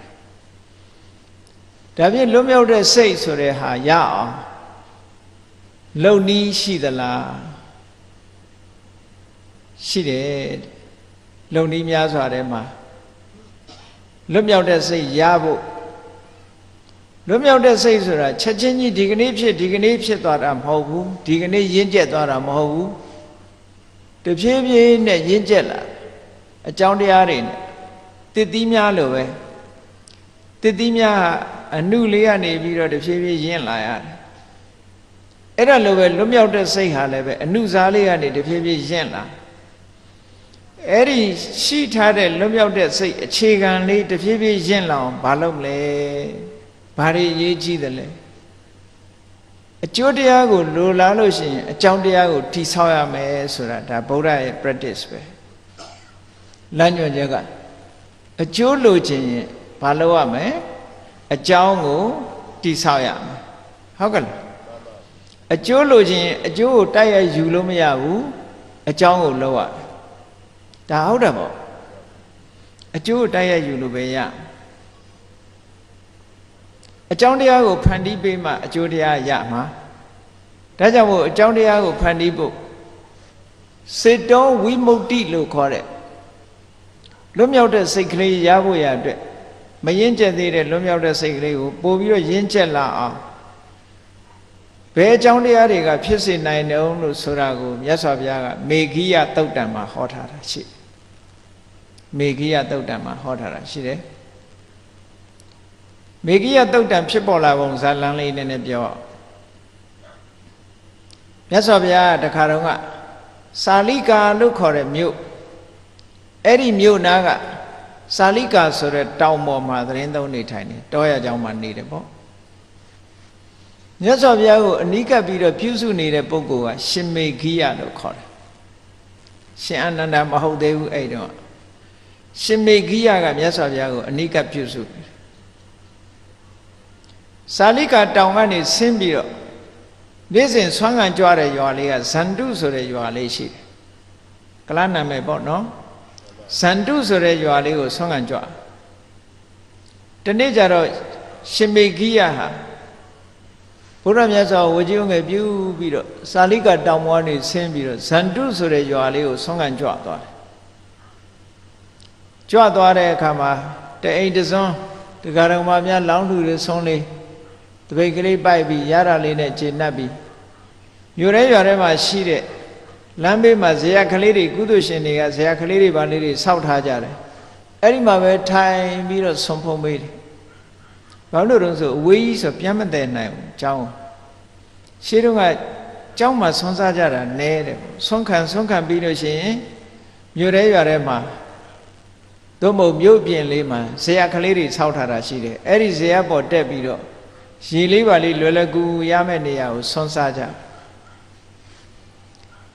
ဒါဖြင့်လွတ်မြောက်တဲ့စိတ်ဆိုတဲ့ဟာရအောင်လုံနီးရှိသလားရှိတယ်လုံနီးများစွာထဲမှာလွတ်မြောက်တဲ့စိတ်ရဖို့ လွတ်မြောက်တဲ့စိတ်ဆိုတာချက်ချင်းကြီးဒီကနေ့ဖြစ်ဒီကနေ့ဖြစ်သွားတာမဟုတ်ဘူးဒီကနေ့ရင့်ကျက်သွားတာမဟုတ်ဘူးတဖြည်းဖြည်းနဲ့ရင့်ကျက်လာအကြောင်းတရားတွေနဲ့တည်တည်များလို့ပဲတည်တည်များအနုလေးကနေပြီးတော့တဖြည်းဖြည်းရင့်လာရတယ်အဲ့ဒါလိုပဲလွတ်မြောက်တဲ့စိတ်ဟာလည်းပဲအနုစားလေးကနေတဖြည်းဖြည်းရင့်လာအဲ့ဒီရှိထားတဲ့လွတ်မြောက်တဲ့စိတ်အခြေခံလေးတဖြည်းဖြည်းရင့်လာအောင်မလုပ်မလဲ ဘာတွေရေးကြည့်တယ်လဲအကျိုးတရားကိုလိုလားလို့ရှိရင်အကြောင်းတရားကိုထိဆောက်ရမယ်ဆိုတာဒါဗုဒ္ဓရဲ့ practice ပဲလမ်းညွှန်ချက်ကအကျိုးလိုချင်ရင်ဘာလုပ်ရမလဲအကြောင်းကိုတိဆောက်ရမယ်ဟုတ်ကဲ့လားအကျိုးလိုချင်အကျိုးကိုတိုက်ရယူလို့မရဘူးအကြောင်းကိုလုပ်ရတယ်ဒါဟုတ်တယ်ပေါ့အကျိုးကိုတိုက်ရယူလို့ပဲရ အကြောင်းတရားကိုဖန်တီးပေးမှအကျိုးတရားရမှာဒါကြောင့်မို့အကြောင်းတရားကိုဖန်တီးဖို့စေတောဝိမု ക്തി လို့ခေါ်တဲ့လွတ်မြောက်တဲ့စိတ်ကလေးရဖို့ရအတွက်မရင်ကျက်သေးတဲ့လွတ်မြောက်တဲ့စိတ်ကလေးကိုပို့ပြီးတော့ရင်းကျက်လာအောင်ဘယ်အကြောင်းတရားတွေကဖြစ်စေနိုင်တယ်လို့ဆိုတာကိုမြတ်စွာဘုရားကမေဂိယတုတ်တံမှာဟောထားတာရှိမေဂိယတုတ်တံမှာဟောထားတာရှိတယ် မေဂိယတုတ်တံဖြစ်ပေါ်လာပုံဇာလန်းလေးနည်းနည်းပြောမြတ်စွာဘုရားတခါတော့ကစာလိကာလို့ခေါ်တဲ့မြို့အဲ့ဒီမြို့နားကစာလိကာဆိုတဲ့တောင်ပေါ်မှာသတင်းသုံးနေထိုင်နေတောရကြောင်မှာနေတယ်ပေါ့မြတ်စွာဘုရားကိုအနိကပ်ပြီးတော့ပြုစုနေတဲ့ပုဂ္ဂိုလ်ကရှင်မေဂိယလို့ခေါ်တယ်ရှင်အနန္ဒမဟုတ်သေးဘူးအဲ့တော့ရှင်မေဂိယကမြတ်စွာဘုရားကိုအနိကပ်ပြုစု စာလိကာတောင်ကနေဆင်းပြီးတော့နေ့စဉ်ဆွမ်းခံကြွတဲ့ရွာလေးကဇန္တုဆိုတဲ့ရွာလေးရှိတယ်ကလနာမယ်ပေါ့နော်ဇန္တုဆိုတဲ့ရွာလေးကိုဆွမ်းခံကြွတနေ့ကျတော့ရှင်မေဂိယဟာဘုရားမြတ်စွာဝကြီးုံငယ်ပြုပြီးတော့စာလိကတောင်ပေါ်နေဆင်းပြီးတော့ဇန္တုဆိုတဲ့ရွာလေးကိုဆွမ်းခံကြွသွားတယ်ကြွသွားတဲ့အခါမှာတအိမ်တစွန်းဒကာတော်မများလောင်းလူတွေဆုံးလေးတ ပိတ်ကလေးပိုက်ပြီးရတာလေးနဲ့ခြေနှပ်ပြီးမြို့ရဲရွာထဲမှာရှိတဲ့လမ်းဘေးမှာဇေယကလေးတွေကုသိုလ်ရှင်တွေကဇေယကလေးတွေပါလေးတွေစောက်ထားကြတယ်အဲ့ဒီမှာပဲထိုင်ပြီးတော့ဆွန်ဖုံပေးတယ်ဘာလို့လဲဆိုအဝေးကြီးဆိုပြန်မတည်နိုင်ဘူးကျောင်းရှင်းတော့ကကျောင်းမှာဆွန်စားကြတာနဲတယ်ဆွန်ခံဆွန်ခံပြီးလို့ရှိရင်မြို့ရဲရွာထဲမှာသို့မဟုတ်မြို့ပြင်လေးမှာဇေယကလေးတွေစောက်ထားတာရှိတယ်အဲ့ဒီဇေယပေါ်တက်ပြီးတော့ ရေလေးပါလေးလွယ်လွယ်ကူရမယ့်နေရာကိုဆွန်စားကြ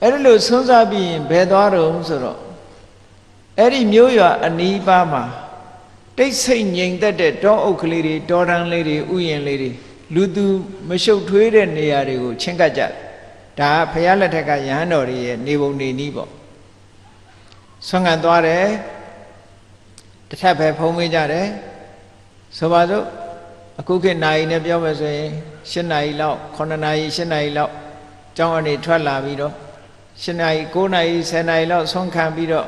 အဲ့ဒီလိုဆွန်စားပြီးရင်ဘယ်သွားတော့ဆိုတော့အဲ့ဒီမျိုးရွာအနီးပါးမှာတိတ်ဆိတ်ငြိမ်သက်တဲ့တောအုပ်ကလေးတွေတောတန်းလေးတွေဥယျာဉ်လေးတွေလူသူမရှုပ်ထွေးတဲ့နေရာတွေကိုချင်းကပ်ကြတယ်ဒါကဘုရားလက်ထက်ကရဟန်းတော်တွေရဲ့နေပုံနေနည်းပေါ့ဆွမ်းခံသွားတယ်တစ်ထပ်ပဲဖုံးမေးကြတယ်ဆိုပါစို့ အခုခေတ်နိုင်နဲ့ပြောမယ်ဆိုရင်၈နာရီလောက်9နာရီ၈နာရီလောက်ကျောင်းကနေထွက်လာပြီးတော့၈နာရီ9နာရီ10နာရီလောက်ဆုံးခံပြီးတော့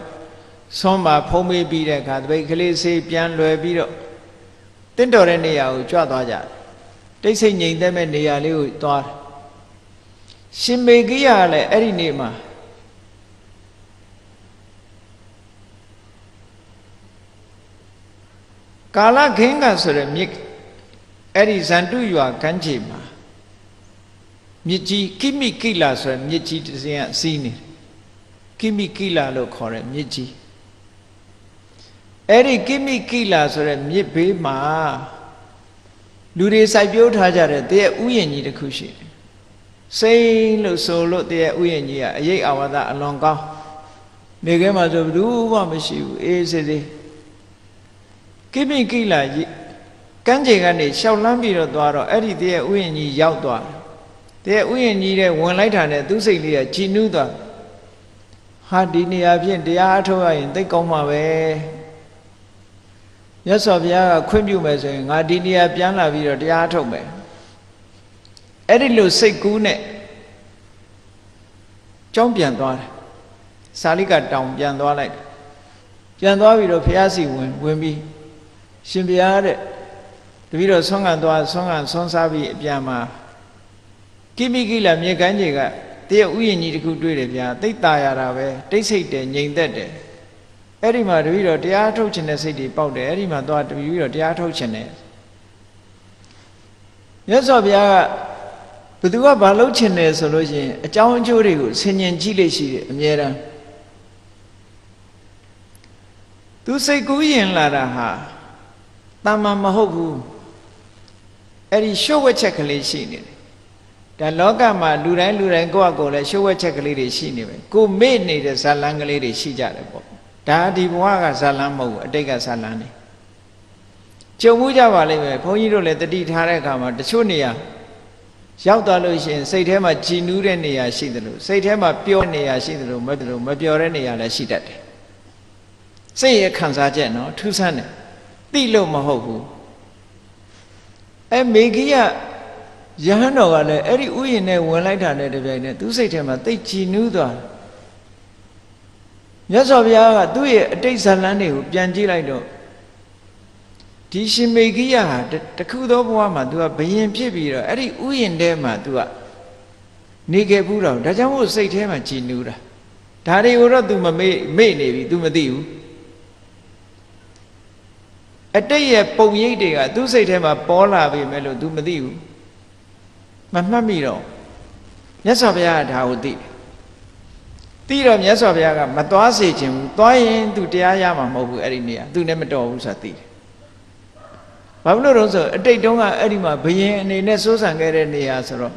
ဆုံးမှာဖုံးမေးပြီးတဲ့အခါတပိတ်ကလေးဆေးပြန်လွယ်ပြီးတော့တင့်တော်တဲ့နေရာကိုကြွသွားကြတယ်တိတ်ဆိတ်ငြိမ်သက်မဲ့နေရာလေးကိုသွားတယ်ရှင်မေကိယကလည်းအဲ့ဒီနေ့မှာကာလခင်းကဆိုတဲ့မြစ် အဲ့ဒီဇန်တုရွာကမ်းခြေမှာမြစ်ကြီးကိမိကိလာဆိုတဲ့မြစ်ကြီးတစ်စင်းကစီးနေတယ်ကိမိကိလာလို့ခေါ်တဲ့မြစ်ကြီးအဲ့ဒီကိမိကိလာဆိုတဲ့မြစ်ဘေးမှာလူတွေစိုက်ပျိုးထားကြတဲ့တရဲ့ဥယျာဉ်ကြီးတစ်ခုရှိတယ်စိမ့်လို့ဆိုလို့တရဲ့ဥယျာဉ်ကြီးကအရေးအဝါဒအလွန်ကောင်းနေခဲမှာဆိုဘယ်သူမှမရှိဘူးအေးစေးစေးကိမိကိလာကြီး ကမ်းခြေကနေရှောက်လန်းပြီးတော့သွားတော့အဲ့ဒီတရဲ့ဥယျာဉ်ကြီးရောက်သွားတယ်တရဲ့ဥယျာဉ်ကြီးတဲ့ဝင်လိုက်တာနဲ့သူ့စိတ်လေးကကြည်နူးသွားဟာဒီနေရာဖြင့်တရားအထုတ်ရရင်သိကောင်းမှာပဲမြတ်စွာဘုရားကခွင့်ပြုမယ်ဆိုရင်ငါဒီနေရာပြန်လာပြီးတော့တရားထုတ်မယ်အဲ့ဒီလိုစိတ်ကူးနဲ့ကြောင်းပြန်သွားတယ်စာလိကတောင်ပြန်သွားလိုက်ပြန်သွားပြီးတော့ဘုရားစီဝင်ဝင်ပြီးရှင်ဘုရားတဲ့ တပည့်တော်ဆွမ်းခံသွားဆွမ်းခံဆွမ်းစားပြီးအပြန်မှာကိမိကိလမြေကမ်းကြီးကတရဥယျာဉ်ကြီးတစ်ခုတွေ့တယ်ဗျာတိတ်ตาရတာပဲတိတ်ဆိတ်တယ်ငြိမ်သက်တယ်အဲ့ဒီမှာတပည့်တော်တရားထုတ်ခြင်းတဲ့စိတ်တွေပေါက်တယ်အဲ့ဒီမှာသွားတပည့်တော်တရားထုတ်ခြင်းတယ်မြတ်စွာဘုရားကဘသူကဘာလုပ်ခြင်းတယ်ဆိုလို့ရှိရင်အကြောင်းအကျိုးတွေကိုဆင်ញင်ကြည့်လိမ့်ရှိတယ်အမြဲတမ်းသူစိတ်ကူးရင်လာတာဟာတမ္မာမဟုတ်ဘူး အဲ့ဒီရှုပ်ဝက်ချက်ကလေးရှိနေတယ်ဒါလောကမှာလူတိုင်းလူတိုင်းကိုယ့်အကိုယ်လည်းရှုပ်ဝက်ချက်ကလေးတွေရှိနေပဲကိုမေ့နေတဲ့ဇာလန်းကလေးတွေရှိကြတယ်ပေါ့ဒါဒီဘဝကဇာလန်းမဟုတ်ဘူးအတိတ်ကဇာလန်းနေကြုံမှုကြပါလိမ့်မယ်ဘုန်းကြီးတို့လည်းတတိထားတဲ့အခါမှာတချို့နေရာရောက်သွားလို့ရှိရင်စိတ်ထဲမှာကြည်နူးတဲ့နေရာရှိတယ်လို့စိတ်ထဲမှာပျော်နေရာရှိတယ်လို့မတယ်လို့မပျော်တဲ့နေရာလည်းရှိတတ်တယ်စိတ်ရဲ့ခံစားချက်နော်ထူးဆန်းတယ်သိလို့မဟုတ်ဘူး အဲမေဂိယယဟန်တော်ကလည်းအဲ့ဒီဥယျာဉ်နဲ့ဝင်လိုက်တာနဲ့တပြိုင်နက်သူစိတ်ထဲမှာသိကြည်နူးသွားမြတ်စွာဘုရားကသူ့ရဲ့အတိတ်ဇာလန်းတွေကိုပြန်ကြည့်လိုက်တော့ဒီရှင်မေဂိယဟာတခုသောဘဝမှာ तू ကဘယင်ဖြစ်ပြီးတော့အဲ့ဒီဥယျာဉ်ထဲမှာ तू ကနေခဲ့ဘူးတော့ဒါကြောင့်မို့စိတ်ထဲမှာကြည်နူးတာဒါတွေကိုတော့ तू မမေ့မေ့နေပြီ तू မသိဘူး အတိတ်ရဲ့ပုံရိပ်တွေကသူ့စိတ်ထဲမှာပေါ်လာပြီမဲ့လို့ तू မသိဘူးမမှတ်မိတော့မြတ်စွာဘုရားကဒါကိုသိတယ်သိတော့မြတ်စွာဘုရားကမသွားစေခြင်းဘူးသွားရင် तू တရားရမှာမဟုတ်ဘူးအဲ့ဒီနေရာ तू လည်းမတော်ဘူးဆိုတာသိတယ်ဘာလို့လို့ဆိုအတိတ်တုန်းကအဲ့ဒီမှာဘယင်အနေနဲ့စိုးစံခဲ့တဲ့နေရာဆိုတော့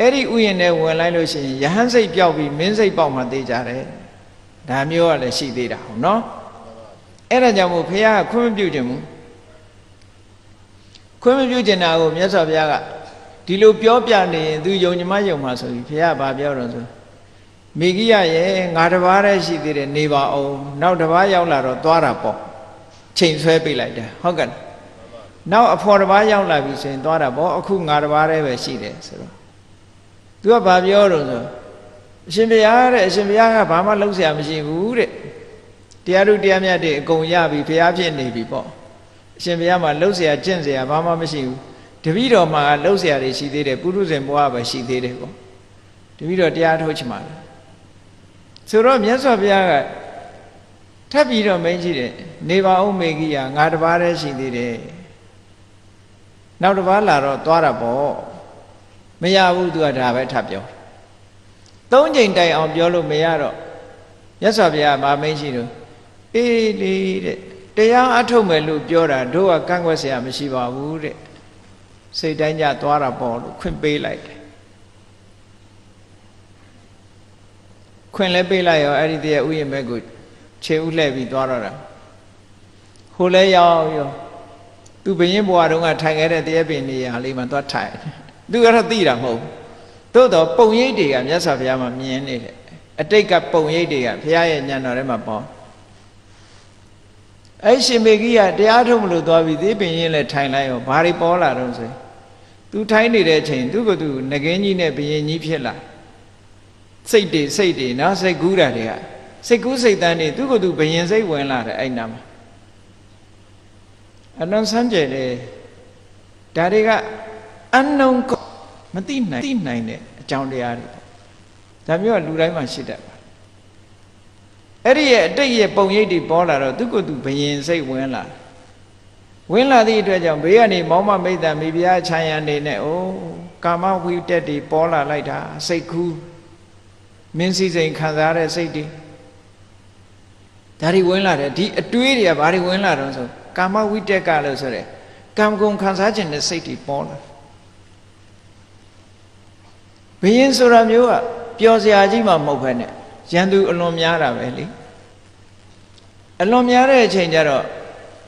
အဲ့ဒီဥယျာဉ်နဲ့ဝင်လိုက်လို့ရှိရင်ယဟန်စိတ်ပြောက်ပြီးမင်းစိတ်ပေါက်မှသိကြတယ်ဒါမျိုးကလည်းရှိသေးတာဟုတ်နော် အဲ့ဒါကြောင့်မို့ဖះကခွင့်မပြုခြင်းဘူးခွင့်မပြုခြင်းတာကိုမြတ်စွာဘုရားကဒီလိုပြောပြနေရင်သူယုံကြမယုံမှာဆိုပြီးဖះကဘာပြောတော့ဆိုမိဂိယရဲ့ငါတပားတည်းရှိသေးတယ်နေပါအောင်နောက်တပားရောက်လာတော့သွားတာပေါ့ချိန်ဆွဲပေးလိုက်တယ်ဟုတ်ကဲ့နောက်အဖော်တစ်ပါးရောက်လာပြီဆိုရင်သွားတာပေါ့အခုငါတစ်ပါးတည်းပဲရှိတယ်ဆိုတော့သူကဘာပြောတော့ဆိုအရှင်ဘုရားတဲ့အရှင်ဘုရားကဘာမှလုပ်เสียမရှိဘူးတဲ့ တရားတို့တရားမြတ်တွေအကုန်ရပြီဘုရားဖြစ်နေပြီပေါ့အရှင်ဘုရားမှာလုပ်เสียကျင့်เสียဘာမှမရှိဘူးတပည့်တော်မှာလုပ်เสียတွေရှိသေးတယ်ပုရုဇဉ်ဘဝပဲရှိသေးတယ်ပေါ့တပည့်တော်တရားထုတ်ချင်ပါလားဆိုတော့မြတ်စွာဘုရားကထပ်ပြီးတော့မင်းကြီးတယ်နေပါဦးမေကြီးကငါတပါးတည်းရှိသေးတယ်နောက်တစ်ပါးလာတော့သွားတာပေါ့မရဘူးသူကဒါပဲထပ်ပြောသုံးချိန်တိုင်အောင်ပြောလို့မရတော့မြတ်စွာဘုရားမာမိန်ရှိတော့ အေးလေတဲ့တရားအထုတ်မယ်လို့ပြောတာတို့ကကန့်ကွက်เสียမရှိပါဘူးတဲ့စိတ်တိုင်းကြသွားတာပေါ့လို့ခွင့်ပေးလိုက်တယ်ခွင့်လဲပေးလိုက်ရောအဲ့ဒီတည်းဥယျာဉ်ဘက်ကိုခြေဥလှည့်ပြီးသွားတော့တာဟိုလဲရောက်ရောသူဘရင်ဘွားတုန်းကထိုင်ခဲ့တဲ့တရားပင်နေရာလေးမှာသွားထိုင်သူကတော့သိတာမဟုတ်သို့တော့ပုံရိပ်တွေကမြတ်စွာဘုရားမှာမြင်နေတယ်အတိတ်ကပုံရိပ်တွေကဘုရားရဲ့ညံတော်ထဲမှာပေါ် အဲ့ရှင်မေကြီးကတရားထုတ်မလို့သွားပြီးသေးပင်ရင်လည်းထိုင်လိုက်ရောဘာတွေပေါ်လာတော့ဆိုသူထိုင်နေတဲ့အချိန်သူကသူငကင်းကြီးနဲ့ဘရင်ကြီးဖြစ်လာစိတ်တွေစိတ်တွေနော်စိတ်ကူးတာတွေကစိတ်ကူးစိတ်တန်းတွေသူကသူဘရင်စိတ်ဝင်လာတယ်အဲ့နာမှာအလွန်ဆန်းကျယ်တယ်ဒါတွေကအနုံမသိနိုင်သိနိုင်တဲ့အကြောင်းတရားတွေဒါမျိုးကလူတိုင်းမှာရှိတတ်ပါ အဲ့ဒီရဲ့အတိတ်ရဲ့ပုံရိပ်တွေပေါ်လာတော့သူကသူဘယင်စိတ်ဝင်လာဝင်လာသည့်အတွက်ကြောင့်ဘေးကနေမောင်းမမိတ်တံမိဖုရားခြံရံနေနဲ့အိုးကာမဝိတက်တွေပေါ်လာလိုက်တာစိတ်ကူးမင်းစည်းစိမ်ခံစားတဲ့စိတ်တွေဒါတွေဝင်လာတယ်ဒီအတွေးတွေကဘာတွေဝင်လာတော့ဆိုကာမဝိတက်ကလို့ဆိုရဲကံကုန်ခံစားခြင်းတဲ့စိတ်တွေပေါ်လာဘယင်းဆိုတာမျိုးကပျော်စရာကြီးမှမဟုတ်ဘဲနဲ့ ရန်သူအလွန်များတာပဲလေအလွန်များတဲ့အချိန်ကျတော့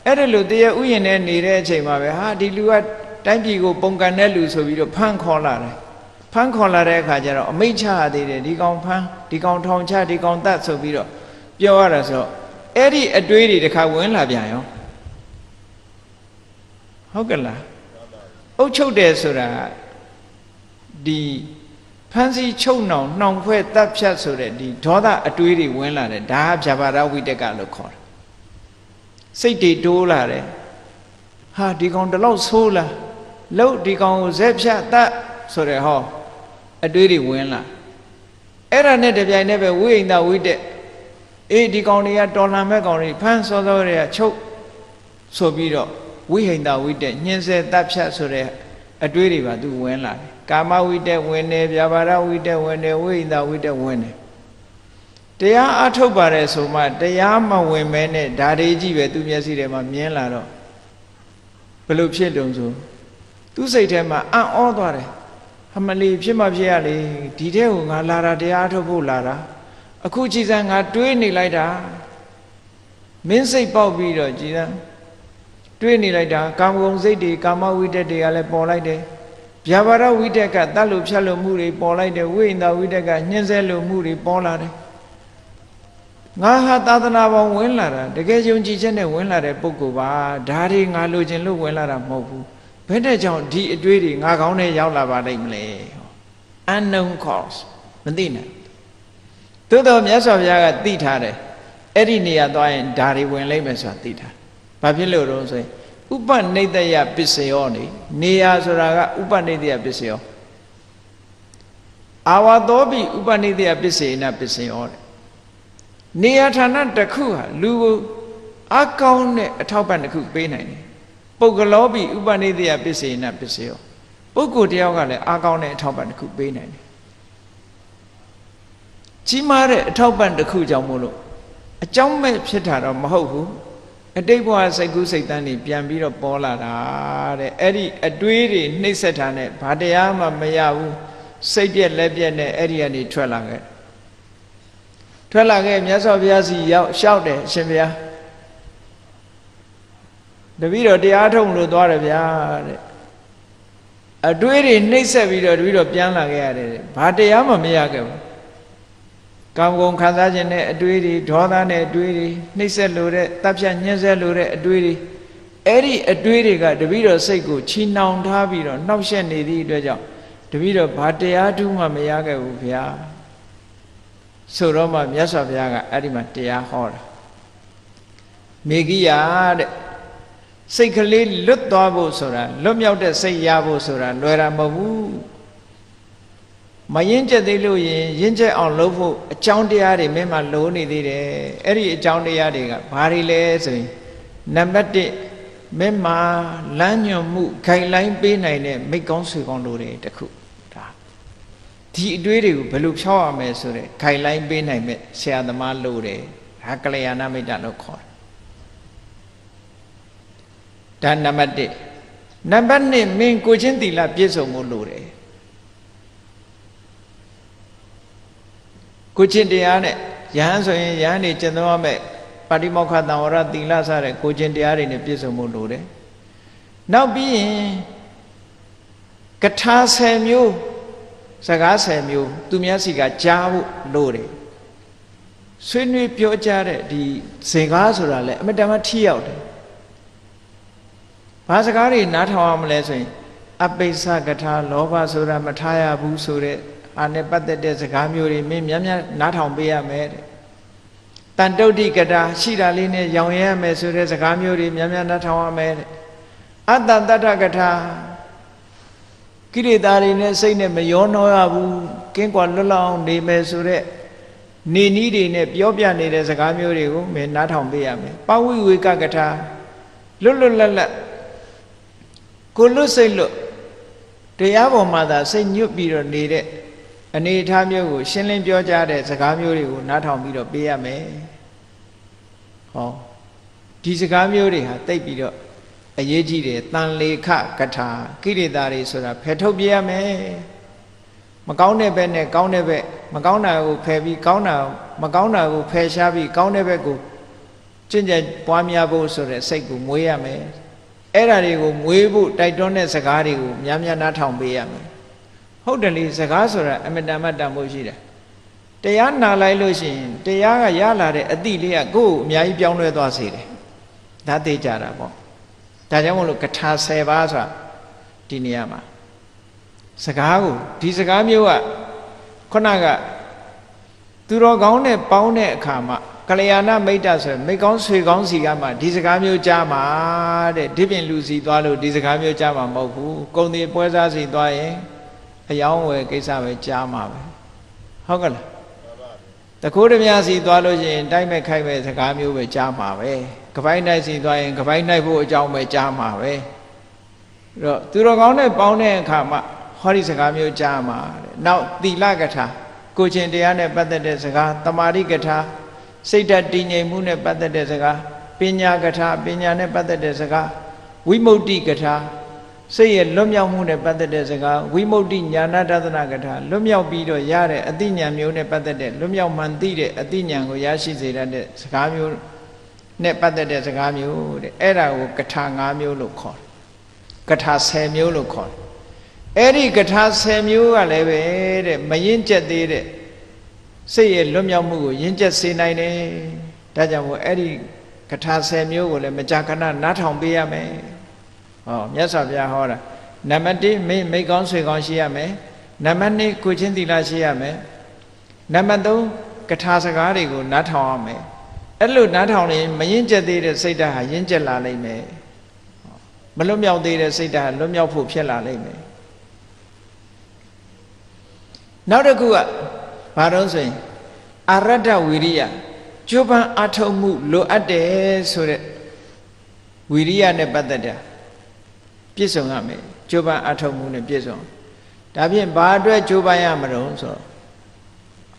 အဲ့ဒါလို့တရားဥယျာဉ်နဲ့နေတဲ့အချိန်မှာပဲဟာဒီလူကတိုင်းပြည်ကိုပုံကန်တဲ့လူဆိုပြီးတော့ဖမ်းခေါ်လာတယ်ဖမ်းခေါ်လာတဲ့အခါကျတော့အမိတ်ချရသေးတယ်ဒီကောင်ဖမ်းဒီကောင်ထောင်ချဒီကောင်တတ်ဆိုပြီးတော့ပြောရတာဆိုတော့အဲ့ဒီအတွေးတွေတစ်ခါဝင်လာပြန်ရောဟုတ်ကဲ့လားအုတ်ချုပ်တယ်ဆိုတာဒီ ဖန်စီချုပ်နှောင်နှောင်ဖွဲ့တပ်ဖြတ်ဆိုတဲ့ဒီဒေါသအတွေးတွေဝင်လာတယ်ဒါကဗျာပါဒဝိတက်ကလို့ခေါ်တယ်စိတ်တွေတိုးလာတယ်ဟာဒီကောင်တလောက်ဆိုးလာလှုပ်ဒီကောင်ကိုဇက်ဖြတ်တတ်ဆိုတဲ့ဟောအတွေးတွေဝင်လာအဲ့ဒါနဲ့တပြိုင်တည်းပဲဝိဟိန္ဒဝိတက်အေးဒီကောင်တွေကတော်လှန်မဲ့ကောင်တွေဖမ်းစောစောတွေကချုပ်ဆိုပြီးတော့ဝိဟိန္ဒဝိတက်ညှင်းဆဲတပ်ဖြတ်ဆိုတဲ့အတွေးတွေပါသူဝင်လာတယ် ကာမဝိတက်ဝင်တယ်ဗျာပါဒဝိတက်ဝင်တယ်ဝိဟိန္ဒဝိတက်ဝင်တယ်တရားအထုတ်ပါတယ်ဆိုမှတရားမဝင်မဲနဲ့ဓာတွေကြီးပဲသူမျက်စိထဲမှာမြင်လာတော့ဘယ်လိုဖြစ်တုံဆိုသူစိတ်ထဲမှာအံ့ဩသွားတယ်ဟအမလီဖြစ်မှဖြစ်ရလေဒီတဲ့ကိုငါလာတာတရားထုတ်ဖို့လာတာအခုကြည်စံငါတွေးနေလိုက်တာမင်းစိတ်ပေါက်ပြီးတော့ကြည်စံတွေးနေလိုက်တာကာမဂုဏ်စိတ်တွေကာမဝိတက်တွေကလည်းပေါ်လိုက်တယ် ဗျာပါဒဝိတက်ကတတ်လို့ဖြတ်လို့မှုတွေပေါ်လိုက်တယ်ဝိညာဉ်ဝိတက်ကညှင်းဆဲလို့မှုတွေပေါ်လာတယ်ငါဟာသာသနာပေါင်းဝင်လာတာတကယ်ယုံကြည်ချက်နဲ့ဝင်လာတဲ့ပုဂ္ဂိုလ်ပါဒါတွေငါလိုချင်လို့ဝင်လာတာမဟုတ်ဘူးဘယ်တဲ့ကြောင့်ဒီအတွေးတွေငါကောင်းနဲ့ရောက်လာပါလိမ့်မလဲ unknown cause မသိနိုင်သို့တော်မြတ်စွာဘုရားကသိထားတယ်အဲ့ဒီနေရာသွားရင်ဒါတွေဝင်လိမ့်မယ်ဆိုတာသိထားဘာဖြစ်လို့တော့ဆိုရင် ဥပနိတယပစ္စယောနေနေရာဆိုတာကဥပနိတယပစ္စယောအာဝသောပိဥပနိတယပစ္စေနပစ္စယောတဲ့နေရာဌာနတစ်ခုဟာလူကိုအကောင်းတဲ့အထောက်ပံ့တစ်ခုပေးနိုင်တယ်ပုဂ္ဂလောပိဥပနိတယပစ္စေနပစ္စယောပုဂ္ဂိုလ်တယောက်ကလည်းအကောင်းတဲ့အထောက်ပံ့တစ်ခုပေးနိုင်တယ်ကြီးမားတဲ့အထောက်ပံ့တစ်ခုကြောင့်မို့လို့အကြောင်းမဲ့ဖြစ်တာတော့မဟုတ်ဘူး အတိတ်ဘဝစိတ်ကူးစိတ်တန်းတွေပြန်ပြီးတော့ပေါ်လာတာတဲ့အဲ့ဒီအတွေးတွေနှိမ့်ဆက်တာနဲ့ဘာတရားမှမရဘူးစိတ်ပြက်လက်ပြက်နဲ့အဲ့ဒီကနေထွက်လာခဲ့ထွက်လာခဲ့မြတ်စွာဘုရားစီရောက်လျှောက်တယ်အရှင်ဘုရားတပည့်တော်တရားထုံလို့သွားတယ်ဗျာတဲ့အတွေးတွေနှိမ့်ဆက်ပြီးတော့တပည့်တော်ပြန်လာခဲ့ရတယ်ဘာတရားမှမရခဲ့ဘူး ကာမဂုဏ်ခံစားခြင်းနဲ့အတွေးတွေဒေါသနဲ့အတွေးတွေနှိမ့်ဆက်လို့တဲ့တပ်ဖြတ်ညှင်းဆဲလို့တဲ့အတွေးတွေအဲ့ဒီအတွေးတွေကတပည့်တော်စိတ်ကိုချီနှောင်ထားပြီးတော့နှောက်ယှက်နေသည့်အတွက်ကြောင့်တပည့်တော်ဘာတရားထူးမှမရခဲ့ဘူးဗျာဆိုတော့မှမြတ်စွာဘုရားကအဲ့ဒီမှာတရားဟောတာမေဂိယာတဲ့စိတ်ကလေးလွတ်သွားဖို့ဆိုတာလွတ်မြောက်တဲ့စိတ်ရဖို့ဆိုတာလွယ်တာမဟုတ်ဘူး မရင်ကျက်သေးလို့ရင်ရင်ကျက်အောင်လုပ်ဖို့အကြောင်းတရားတွေမင်းမှလိုနေသေးတယ်အဲ့ဒီအကြောင်းတရားတွေကဘာတွေလဲဆိုရင်နံပါတ်1မင်းမှလမ်းညွန်မှုခိုင်လိုင်းပေးနိုင်တဲ့မိကောင်းဆွေကောင်းလိုတယ်တခုဒါဒီအတွေးတွေကိုဘယ်လိုဖြောက်ရမလဲဆိုတဲ့ခိုင်လိုင်းပေးနိုင်မဲ့ဆရာသမားလိုတယ်ဒါကလျာဏမိတ်တလို့ခေါ်တယ်ဒါနံပါတ်1နံပါတ်2မင်းကိုချင်းတီလာပြည့်စုံဖို့လိုတယ် ကိုချင်းတရားနဲ့ယဟန်ဆိုရင်ယဟန်နေကျင့်သုံးရမယ်ပါတိမောက္ခတံဝရသီလစတဲ့ကိုချင်းတရားတွေနဲ့ပြည့်စုံဖို့လိုတယ်နောက်ပြီးရင်ကထာ10မျိုးစကား10မျိုးသူများစီကကြားဖို့လိုတယ်ဆွေးနွေးပြောကြတဲ့ဒီဇင်ကားဆိုတာလည်းအမတမထိရောက်တယ်ဘာစကားတွေနားထောင်ရမလဲဆိုရင် အပိစ္ဆကထာလောဘဆိုတာမထားရဘူးဆိုတဲ့ အာနဲ့ပတ်သက်တဲ့စကားမျိုးတွေမင်းများများနားထောင်ပေးရမယ်တဲ့တန်တုတ်တိကထာရှိတာလေးနဲ့ရောင်ရဲရမယ်ဆိုတဲ့စကားမျိုးတွေများများနားထောင်ရမယ်တဲ့အတ္တတတ္ထကထာကိရိတာတွေနဲ့စိတ်နဲ့မရောနှောရဘူးကင်းကွာလွတ်လပ်အောင်နေမယ်ဆိုတဲ့နေနည်းတွေနဲ့ပြောပြနေတဲ့စကားမျိုးတွေကိုမင်းနားထောင်ပေးရမယ်ပဝိဝေကကထာလွတ်လွတ်လပ်လပ်ကိုလွတ်စိတ်လွတ်တရားပေါ်မှာသာစိတ်ညွတ်ပြီးတော့နေတဲ့ အနေအထားမျိုးကိုရှင်းလင်းပြောကြားတဲ့စကားမျိုးတွေကိုနားထောင်ပြီးတော့ပေးရမယ်ဟောဒီစကားမျိုးတွေဟာတိတ်ပြီးတော့အရေးကြီးတယ်တန်လေခကထာကိရိတာတွေဆိုတာဖယ်ထုတ်ပြရမယ်မကောင်းတဲ့ဘက်နဲ့ကောင်းတဲ့ဘက်မကောင်းတာကိုဖယ်ပြီးကောင်းတာမကောင်းတာကိုဖယ်ရှားပြီးကောင်းတဲ့ဘက်ကိုကျင့်ကြံပွားများဖို့ဆိုတဲ့စိတ်ကိုမွေးရမယ်အဲ့ဓာတွေကိုမွေးဖို့တိုက်တွန်းတဲ့စကားတွေကိုများများနားထောင်ပေးရမယ် ဟုတ်တယ်လေစကားဆိုတာအမတန်မှတန်ဖို့ရှိတယ်တရားနာလိုက်လို့ရှိရင်တရားကရလာတဲ့အသည့်လေးကကိုယ်ကိုအများကြီးပြောင်းလဲသွားစေတယ်ဒါသိကြတာပေါ့ဒါကြောင့်မလို့ကထာ10ပါးဆိုတာဒီနေရာမှာစကားကိုဒီစကားမျိုးကခုနကသူတော်ကောင်းနဲ့ပေါင်းတဲ့အခါမှာကလျာဏမိတ်တဆိုမိကောင်းဆွေကောင်းစီကမှဒီစကားမျိုးကြားမှာတဲ့ဒီပြင်လူစီသွားလို့ဒီစကားမျိုးကြားမှာမဟုတ်ဘူးကုံဒီပွဲစားစီသွားရင် အယောင်းဝယ်ကိစ္စပဲကြားမှာပဲဟုတ်ကလားတခိုးဓမြစီသွားလို့ရှိရင်တိုက်မဲ့ခိုက်မဲ့စကားမျိုးပဲကြားမှာပဲကပိုင်းနိုင်စီသွားရင်ကပိုင်းနိုင်ဖို့အကြောင်းပဲကြားမှာပဲအဲ့တော့သူတော်ကောင်းနဲ့ပေါင်းတဲ့အခါမှာဟောဒီစကားမျိုးကြားမှာတဲ့နောက်သီလကထာကိုချင်းတရားနဲ့ပတ်သက်တဲ့စကားတမာရိကထာစိတ်ဓာတ်တည်ငြိမ်မှုနဲ့ပတ်သက်တဲ့စကားပညာကထာပညာနဲ့ပတ်သက်တဲ့စကားဝိမု ക്തി ကထာ စိတ်ရဲ့လွတ်မြောက်မှုနဲ့ပတ်သက်တဲ့စကားဝိမု ക്തി ညာနာတသနာကထာလွတ်မြောက်ပြီးတော့ရတဲ့အသိဉာဏ်မျိုးနဲ့ပတ်သက်တဲ့လွတ်မြောက်မှန်သိတဲ့အသိဉာဏ်ကိုရရှိစေတတ်တဲ့စကားမျိုးနဲ့ပတ်သက်တဲ့စကားမျိုးတဲ့အဲ့ဒါကိုကထာ၅မျိုးလို့ခေါ်တယ်ကထာ10မျိုးလို့ခေါ်တယ်အဲ့ဒီကထာ10မျိုးကလည်းပဲတဲ့မရင်ကျက်သေးတဲ့စိတ်ရဲ့လွတ်မြောက်မှုကိုရင်ကျက်စေနိုင်တယ်ဒါကြောင့်မို့အဲ့ဒီကထာ10မျိုးကိုလည်းမကြာခဏနားထောင်ပေးရမယ် ဟောမြတ်စွာဘုရားဟောတာနံပါတ်1မိမိကောင်းဆွေကောင်းရှိရမယ်နံပါတ်2ကိုချင်းသီလရှိရမယ်နံပါတ်3ကထာစကားတွေကိုနားထောင်ရမယ်အဲ့လိုနားထောင်ရင်မရင်ကျက်သေးတဲ့စိတ်ဓာတ်ဟာရင်ကျက်လာလိမ့်မယ်မလွတ်မြောက်သေးတဲ့စိတ်ဓာတ်ဟာလွတ်မြောက်ဖို့ဖြစ်လာလိမ့်မယ်နောက်တစ်ခုကဘာလို့ဆိုရင်အရတ္တဝိရိယကျိုးပန်းအထုံမှုလိုအပ်တယ်ဆိုတဲ့ဝိရိယနဲ့ပတ်သက်တာ ပြည့်စုံရမယ်ကျိုးပန်းအထုံမှုနဲ့ပြည့်စုံဒါဖြင့်ဘာအတွက်ကျိုးပန်းရမလို့ဆိုတော့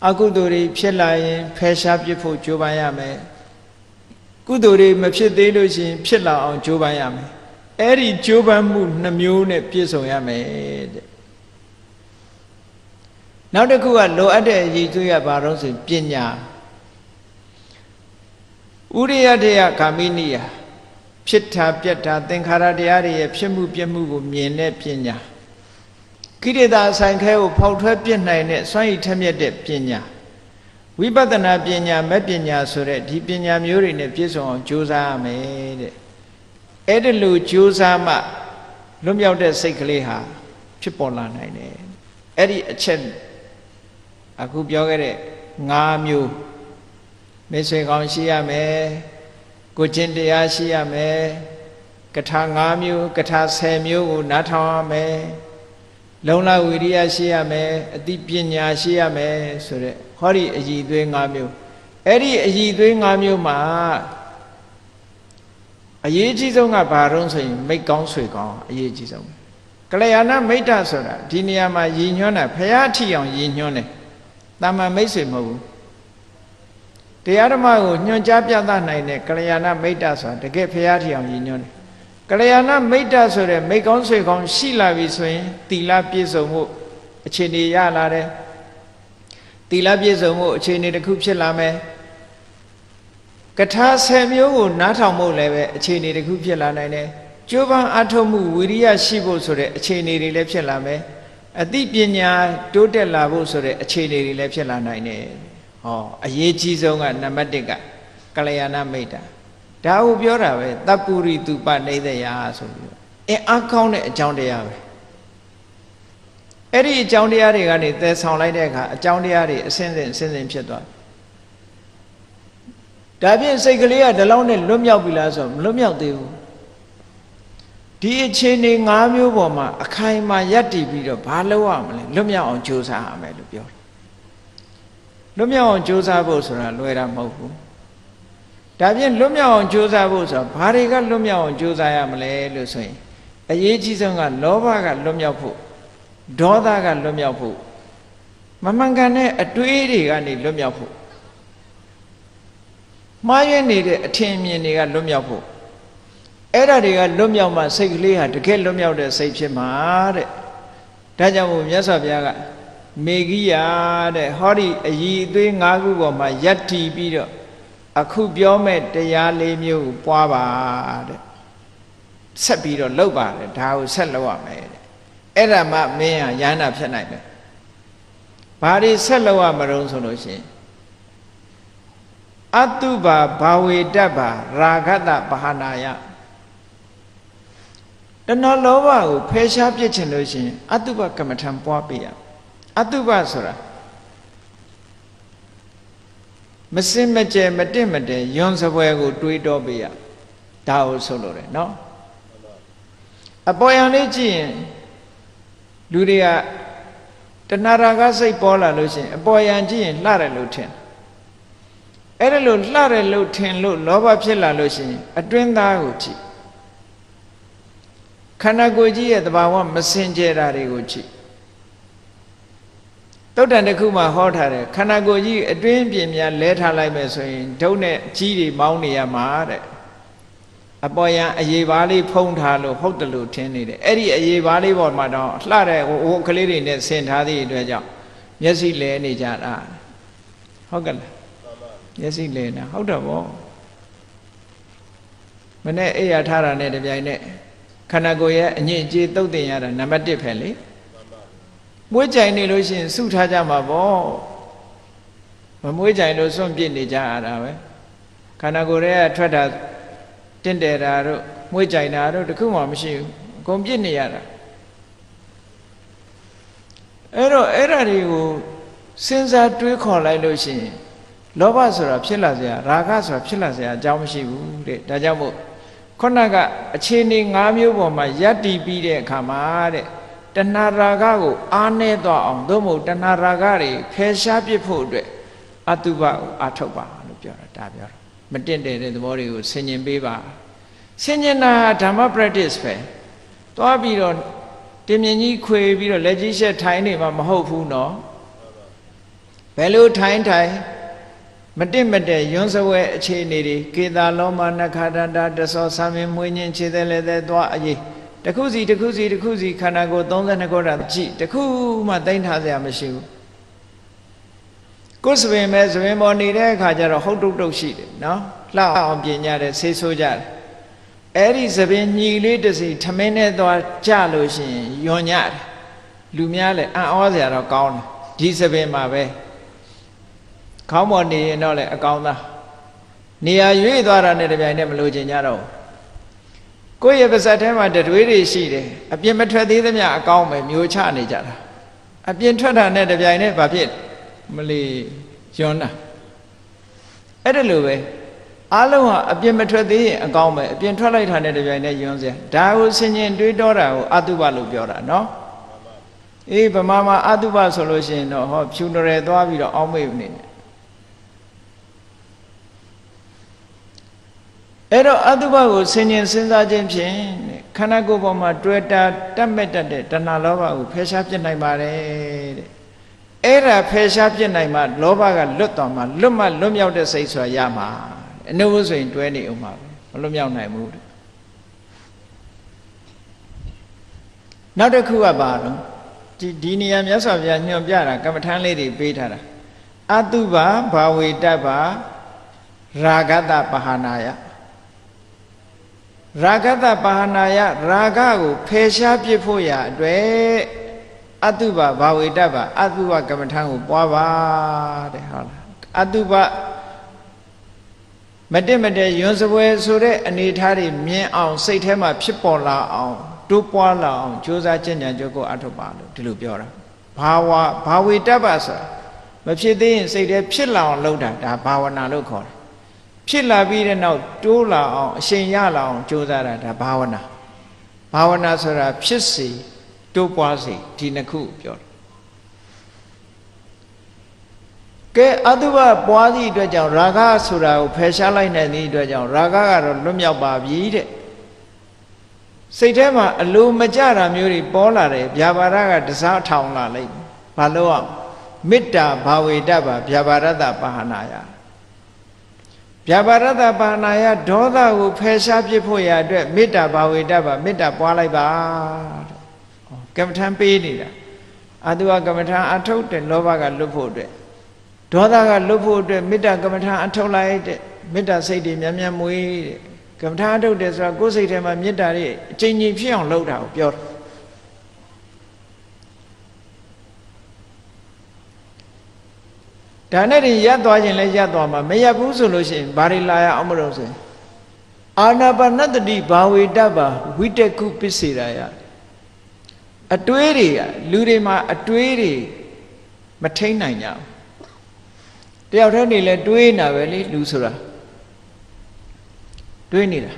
အကုသိုလ်တွေဖြစ်လာရင်ဖယ်ရှားပြစ်ဖို့ကျိုးပန်းရမယ်ကုသိုလ်တွေမဖြစ်သေးလို့ရှိရင်ဖြစ်လာအောင်ကျိုးပန်းရမယ်အဲ့ဒီကျိုးပန်းမှုနှမျိုးနဲ့ပြည့်စုံရမယ်တဲ့နောက်တစ်ခုကလိုအပ်တဲ့အရေးသွေးရဘာလို့ဆိုပညာဥရိယတေယဂာမိနိယ ဖြစ်တာပြက်တာသင်္ခါရတရားတွေရဲ့ဖြစ်မှုပြက်မှုကိုမြင်တဲ့ပညာကိရိတာဆိုင်ခဲကိုဖောက်ထွက်ပြစ်နိုင်တဲ့စွမ်းရည်ထက်မြက်တဲ့ပညာဝိပဿနာပညာမဲ့ပညာဆိုတဲ့ဒီပညာမျိုးတွေနဲ့ပြည့်စုံအောင်ကြိုးစားရမယ်တဲ့အဲ့ဒီလိုကြိုးစားမှလွတ်မြောက်တဲ့စိတ်ကလေးဟာဖြစ်ပေါ်လာနိုင်တယ်အဲ့ဒီအချက်အခုပြောခဲ့တဲ့၅မျိုးမိတ်ဆွေကောင်းရှိရမယ် ကိုချင်းတရားရှိရမယ်ကထာ၅မျိုးကထာ10မျိုးကိုနားထောင်ရမယ်လုံလဝိရိယရှိရမယ်အသိပညာရှိရမယ်ဆိုတဲ့ဟောဒီအည်သွေး၅မျိုးအဲ့ဒီအည်သွေး၅မျိုးမှာအရေးကြီးဆုံးကဘာတုံးဆိုရင်မိတ်ကောင်းဆွေကောင်းအရေးကြီးဆုံးကလျာဏမိတ်တဆိုတာဒီနေရာမှာရည်ညွှန်းတာဖရာထီအောင်ရည်ညွှန်းတယ်တာမန်မိတ်ဆွေမဟုတ်ဘူး တရားဓမ္မကိုညွှန်ကြားပြသနိုင်တဲ့ကလျာဏမိတ်တဆိုတာတကယ်ဖရာထီအောင်ရည်ညွှန်းတယ်ကလျာဏမိတ်တဆိုတဲ့မိတ်ကောင်းဆွေကောင်းရှိလာပြီဆိုရင်တီလာပြည့်စုံမှုအခြေအနေရလာတယ်တီလာပြည့်စုံမှုအခြေအနေတစ်ခုဖြစ်လာမယ်ကထာ10မျိုးကိုနားထောင်ဖို့လည်းပဲအခြေအနေတစ်ခုဖြစ်လာနိုင်တယ်ကျိုးပန်းအထုံးမှုဝိရိယရှိဖို့ဆိုတဲ့အခြေအနေတွေလည်းဖြစ်လာမယ်အသိပညာတိုးတက်လာဖို့ဆိုတဲ့အခြေအနေတွေလည်းဖြစ်လာနိုင်တယ် ဟောအရေးကြီးဆုံးကနံပါတ်1ကကလျာဏမိတ်တာဒါကိုပြောတာပဲတပ်ပုရိတုပနေသယာဆိုပြီးတော့အင်းအကောင်းတဲ့အကြောင်းတရားပဲအဲ့ဒီအကြောင်းတရားတွေကနေသယ်ဆောင်လိုက်တဲ့အခါအကြောင်းတရားတွေအစင်းစင်အစင်းစင်ဖြစ်သွားဒါဖြင့်စိတ်ကလေးကဒီလောက်နဲ့လွတ်မြောက်ပြီလားဆိုမလွတ်မြောက်သေးဘူးဒီအခြေအနေ၅မျိုးပေါ်မှာအခိုင်အမာယက်တည်ပြီးတော့ဘာလုပ်ရမလဲလွတ်မြောက်အောင်ကြိုးစားရမယ်လို့ပြောတယ် လွတ်မြောက်အောင်ကြိုးစားဖို့ဆိုတာလွယ်တာမဟုတ်ဘူးဒါဖြင့်လွတ်မြောက်အောင်ကြိုးစားဖို့ဆိုတာဘာတွေကလွတ်မြောက်အောင်ကြိုးစားရမလဲလို့ဆိုရင်အရေးကြီးဆုံးကလောဘကလွတ်မြောက်ဖို့ဒေါသကလွတ်မြောက်ဖို့မမှန်ကန်တဲ့အတွေးတွေကနေလွတ်မြောက်ဖို့မှားယွင်းနေတဲ့အထင်အမြင်တွေကလွတ်မြောက်ဖို့အဲ့ဒါတွေကလွတ်မြောက်မှစိတ်ကလေးဟာတကယ်လွတ်မြောက်တဲ့စိတ်ဖြစ်မှာတဲ့ဒါကြောင့်မို့မြတ်စွာဘုရားက မေဂိယာတဲ့ဟောဒီအည်အသွေး၅ခုပေါ်မှာယက်တီပြီးတော့အခုပြောမဲ့တရားလေးမျိုးကိုပွားပါတဲ့ဆက်ပြီးတော့လုပ်ပါတယ်ဒါကိုဆက်လုပ်ရမယ်တဲ့အဲ့ဒါမှမင်းဟာရဟန္တာဖြစ်နိုင်မယ်ဘာတွေဆက်လုပ်ရမလို့ဆိုလို့ရှိရင်အတုပါဘာဝေတ္တပါရာဂတဘာနာယတဏှာလောဘကိုဖယ်ရှားပြစ်ချင်လို့ရှိရင်အတုပကမ္မထံပွားပေးရ အတုပဆိုတာမစင်မကြဲမတင့်မတဲယွန်စပွဲကို တွေးတောပေးရဒါကိုဆိုလို့တယ်နော်အပေါ်ယံလေးကြည့်ရင်လူတွေကတဏှာရာဂစိတ်ပေါ်လာလို့ရှိရင်အပေါ်ယံကြည့်ရင်လှတယ်လို့ထင်အဲ့ဒါလို့လှတယ်လို့ထင်လို့လောဘဖြစ်လာလို့ရှိရင်အတွင်းသားကိုကြည့်ခန္ဓာကိုယ်ကြီးရဲ့သဘာဝမစင်ကြယ်တာတွေကိုကြည့် တုတ်တန်တစ်ခုမှဟောထားတယ်ခန္ဓာကိုယ်ကြီးအတွင်းပြင်များလဲထားလိုက်မယ်ဆိုရင်ဒုတ်နဲ့ကြီးတွေမောင်းနေရမှာတဲ့အပေါ်ယံအရေးပါးလေးဖုံးထားလို့ဟုတ်တယ်လို့ထင်နေတယ်အဲ့ဒီအရေးပါးလေးပေါ်မှာတော့လှတဲ့ဟိုကလေးတွေနဲ့ဆင်ထားသည့်အတွက်ကြောင့်မျက်စိလဲနေကြတာဟုတ်ကဲ့လားမျက်စိလဲနေဟုတ်တော့ဗောမနေ့အိယာထားတာနဲ့တပြိုင်နက်ခန္ဓာကိုယ်ရဲ့အညစ်အကြေးသုတ်တင်ရတာနံပါတ်1ပဲလေ မွေးကြိုင်နေလို့ရှိရင်စုထားကြမှာဗောမမွေးကြိုင်လို့စွန့်ပစ်နေကြရတာပဲခန္ဓာကိုယ်ရဲ့ထွက်တာတင့်တယ်တာတို့မွေးကြိုင်တာတို့တခုမှမရှိဘူးအကုန်ပြစ်နေရတာအဲ့တော့အဲ့ဓာတွေကိုစဉ်းစားတွေးခေါ်လိုက်လို့ရှိရင်လောဘဆိုတာဖြစ်လာစရာရာဂဆိုတာဖြစ်လာစရာအကြောင်းမရှိဘူးတဲ့ဒါကြောင့်မို့ခုနကအခြေအနေ၅မျိုးပေါ်မှာယက်တီပြီးတဲ့အခါမှာတဲ့ တဏှာရာဂကိုအားနည်းသွားအောင်သို့မဟုတ်တဏှာရာဂတွေဖယ်ရှားပစ်ဖို့အတွက်အတုပကိုအာထုတ်ပါလို့ပြောတာဒါပြောတာမတင့်တယ်တဲ့သဘောတွေကိုဆင်ញင်ပေးပါဆင်ញင်တာဓမ္မ practice ပဲသွားပြီးတော့တင်မြင်ကြီးခွေပြီးတော့လက်ကြီးရှက်ထိုင်နေမှာမဟုတ်ဘူးနော်ဘယ်လိုထိုင်ထိုင်မတင့်မတဲ့ယွန်းစဝဲအခြေအနေတွေကေတာလောမနခဒတာတဆောဆာမင်းမွေးညင်းခြေသေးလည်းသေးသွားအရေး တခုစီတခုစီတခုစီခန္ဓာကိုယ်32ခုတာကြည့်တခုမှသိမ့်ထားစရာမရှိဘူးကိုယ်စပင်ပဲစပင်ပေါ်နေတဲ့အခါကျတော့ဟုတ်တုတ်တုတ်ရှိတယ်နော်လှအောင်ပြင်ကြတယ်ဆေးဆိုးကြတယ်အဲ့ဒီသပင်ညီလေးတစ်စီထမင်းနဲ့သွားကြလို့ရှိရင်ယွန်ညတယ်လူများလည်းအံ့ဩစရာတော့ကောင်းတယ်ဒီသပင်မှာပဲခေါင်းပေါ်နေရင်တော့လည်းအကောင်းသားနေရာရွေ့သွားတာနဲ့တပြိုင်တည်းမလို့ချင်ကြတော့ ကိုယ့်ရဲ့ပါဇက်ထဲမှာတတွေးတွေရှိတယ်အပြင်မထွက်သေးသမျှအကောင်းပဲမျိုးချနေကြတာအပြင်ထွက်တာနဲ့တပြိုင်တည်းဘာဖြစ်မလီယွန်းတာအဲ့ဒါလိုပဲအားလုံးဟာအပြင်မထွက်သေးရင်အကောင်းပဲအပြင်ထွက်လိုက်တာနဲ့တပြိုင်တည်းယွန်းစရာဒါကိုဆင်ញင်တွေးတောတာကိုအတုပလို့ပြောတာနော်အေးဗမာမှာအတုပဆိုလို့ရှိရင်တော့ဟောဖြူနရယ်သွားပြီးတော့အောင်းမေ့နေတယ် အဲ့တော့အတုပကိုဆင်ញင်စဉ်းစားခြင်းဖြင့်ခန္ဓာကိုယ်ပေါ်မှာတွေ့တာတတ်မဲ့တတ်တဲ့တဏှာလောဘကိုဖယ်ရှားပြစ်နိုင်ပါတယ်တဲ့အဲ့ဒါဖယ်ရှားပြစ်နိုင်မှလောဘကလွတ်သွားမှလွတ်မှလွတ်မြောက်တဲ့စိတ်ဆိုတာရမှာအနုဘဆိုရင်တွဲနေအောင်ပါပဲမလွတ်မြောက်နိုင်ဘူးတဲ့နောက်တစ်ခုကပါတော့ဒီဒီနေရာမြတ်စွာဘုရားညွှန်ပြတာကမ္မထမ်းလေးတွေပေးထားတာအတုပါဘာဝေတ္တပါရာဂတပဟာနာယ ရာဂတပါဟနာယရာဂကိုဖယ်ရှားပြစ်ဖို့ရအတွက်အတုပဘာဝေတ္တပါအတုပကမ္မထံကိုပွားပါတဲ့ဟုတ်လားအတုပမတက်မတက်ယွန်းစပွဲဆိုတဲ့အနေထားတွေမြင်အောင်စိတ်ထဲမှာဖြစ်ပေါ်လာအောင်တိုးပွားလာအောင်ကြိုးစားကြင်ကြံကြိုးကိုအထုတ်ပါလို့ဒီလိုပြောတာဘာဝဘာဝေတ္တပါဆိုတာမဖြစ်သေးရင်စိတ်ထဲဖြစ်လာအောင်လုပ်တာဒါဘာဝနာလို့ခေါ်တယ် ဖြစ်လာပြီးတဲ့နောက်တိုးလာအောင်အရှင်ရလာအောင်ကြိုးစားတာဒါဘာဝနာဘာဝနာဆိုတာဖြစ်စီတိုးပွားစီဒီနှစ်ခုပြောတယ်ကဲအတုပပွားသည့်အတွက်ကြောင့်ရာဂဆိုတာကိုဖယ်ရှားလိုက်နိုင်သည့်အတွက်ကြောင့်ရာဂကတော့လွတ်မြောက်ပါပြီတဲ့စိတ်ထဲမှာအလိုမကြတာမျိုးတွေပေါ်လာတယ်ဗျာပါဒကတစားထောင်လာလိုက်ဘာလို့အောင်မေတ္တာဘာဝေတ္တပါဗျာပါဒတပါဟနာယ ဗျာပါရတပါဏာယဒေါသကိုဖယ်ရှားပြစ်ဖို့ရအတွက်မေတ္တာဘာဝေတ္တပါမေတ္တာပွားလိုက်ပါတဲ့ကမ္မထံပေးနေတာအတုဝကမ္မထံအထုတ်တဲ့လောဘကလွတ်ဖို့အတွက်ဒေါသကလွတ်ဖို့အတွက်မေတ္တာကမ္မထံအထုတ်လိုက်တဲ့မေတ္တာစိတ်တွေမြန်မြန်မွေးတဲ့ကမ္မထံအထုတ်တယ်ဆိုတာကိုယ်စိတ်ထဲမှာမေတ္တာတွေအချိန်ကြီးဖြစ်အောင်လုပ်တာကိုပြောတ ဒါနဲ့တင်ရပ်သွားခြင်းလဲရပ်သွားမှာမရပ်ဘူးဆိုလို့ရှိရင်ဘာတွေလာရအောင်မလို့ဆိုရင်အာနာပါနတတိဘာဝေတ္တပါဝိတကုပစ္စေရာယအတွေးတွေကလူတွေမှာအတွေးတွေမထိန်နိုင်ကြဘူးတယောက်တည်းနေလဲတွေးနေတာပဲလေလူဆိုတာတွေးနေတာ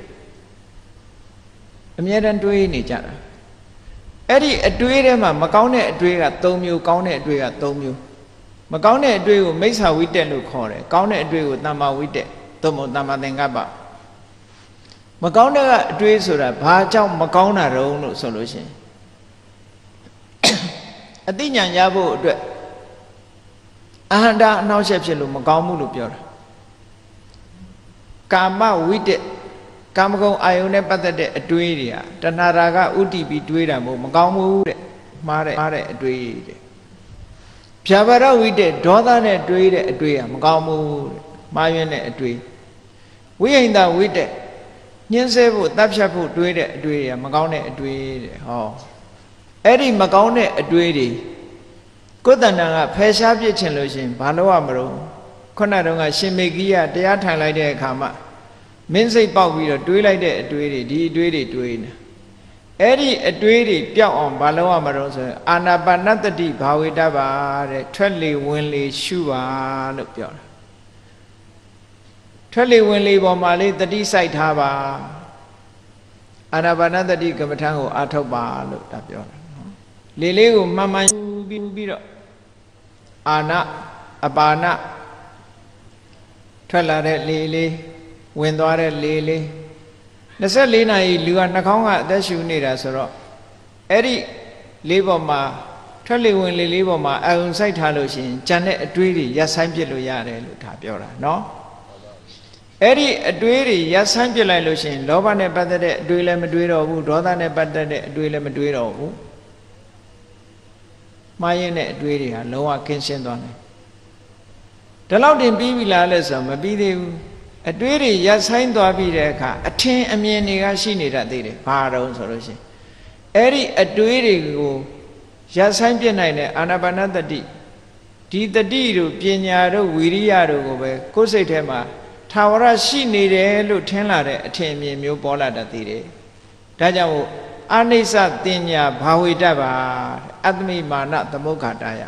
အမြဲတမ်းတွေးနေကြတာအဲ့ဒီအတွေးထဲမှာမကောင်းတဲ့အတွေးက၃မျိုးကောင်းတဲ့အတွေးက၃မျိုး မကောင်းတဲ့အတွေ့ကိုမိစ္ဆာဝိတက်လို့ခေါ်တယ်ကောင်းတဲ့အတွေ့ကိုတမ္မာဝိတက်သို့မဟုတ်တမ္မာသင်္ကပ္ပမကောင်းတဲ့အတွေ့ဆိုတာဘာကြောင့်မကောင်းတာတုံးလို့ဆိုလို့ရှိရင်အသိဉာဏ်ရဖို့အတွက်အဟန္တာအနှောက်အယှက်ဖြစ်လို့မကောင်းဘူးလို့ပြောတာကာမဝိတက်ကာမဂုဏ်အာယုန်နဲ့ပတ်သက်တဲ့အတွေးတွေကတဏှာရာကဥတီပြီးတွေးတာမို့မကောင်းဘူးတဲ့မှားတဲ့မှားတဲ့အတွေးတဲ့ ဖြာပါရဝိတဲ့ဒေါသနဲ့တွေးတဲ့အတွေးကမကောင်းဘူးတဲ့မှားယွင်းတဲ့အတွေးဝိဟိန္ဒဝိတဲ့ညှင်းဆဲဖို့တပ်ဖြတ်ဖို့တွေးတဲ့အတွေးတွေကမကောင်းတဲ့အတွေးတဲ့ဟောအဲ့ဒီမကောင်းတဲ့အတွေးတွေကိုယ်တဏ္ဍာကဖယ်ရှားပြစ်ချင်လို့ရှင်ဘာလို့ရမလို့ခုနတုန်းကရှင်မေဂိယတရားထိုင်လိုက်တဲ့အခါမှာမင်းစိတ်ပေါက်ပြီးတော့တွေးလိုက်တဲ့အတွေးတွေဒီအတွေးတွေတွေးနေ အဲ့ဒီအတွေးတွေပျောက်အောင်ဘာလို့ရမလို့ဆိုရင်အာနာပါနတတိဘာဝေတပါတဲ့ထွက်လေဝင်လေရှုပါလို့ပြောတာထွက်လေဝင်လေပေါ်မှာလေးတတိစိုက်ထားပါအာနာပါနတတိကမ္မထံကိုအာထုတ်ပါလို့ဒါပြောတာနော်လေလေးကိုမှန်မှန်ရှုပြီးပြီးတော့အာနာအပါနာထွက်လာတဲ့လေလေးဝင်သွားတဲ့လေလေး 24နာရီလူကနှာခေါင်းကအသက်ရှူနေတာဆိုတော့အဲ့ဒီလေးပေါ်မှာထွက်လေဝင်လေလေးပေါ်မှာအုံစိုက်ထားလို့ရှိရင်ကြံတဲ့အတွေးတွေရပ်ဆိုင်ပြစ်လို့ရတယ်လို့ဒါပြောတာနော်အဲ့ဒီအတွေးတွေရပ်ဆိုင်ပြစ်လိုက်လို့ရှိရင်လောဘနဲ့ပတ်သက်တဲ့အတွေးလည်းမတွေးတော့ဘူးဒေါသနဲ့ပတ်သက်တဲ့အတွေးလည်းမတွေးတော့ဘူးမှားရင်တဲ့အတွေးတွေဟာလုံးဝကင်းရှင်းသွားတယ်ဒါလောက်တင်ပြီးပြီလားလဲဆိုတော့မပြီးသေးဘူး အတွေးတွေရပ်ဆိုင်သွားပြီးတဲ့အခါအထင်အမြင်တွေကရှိနေတတ်သေးတယ်ဘာတုံးဆိုလို့ရှိရင်အဲ့ဒီအတွေးတွေကိုရပ်ဆိုင်ပြစ်နိုင်တဲ့အာနာပါနတတိဒီတတိတို့ပညာတို့ဝီရိယတို့ကိုပဲကိုယ်စိတ်ထဲမှာထာဝရရှိနေတယ်လို့ထင်လာတဲ့အထင်အမြင်မျိုးပေါ်လာတတ်သေးတယ်ဒါကြောင့်မို့အနိစ္စတင်ညာဘာဝေတ္တပါအတ္တမိမာနသမုဋ္ဌာတယ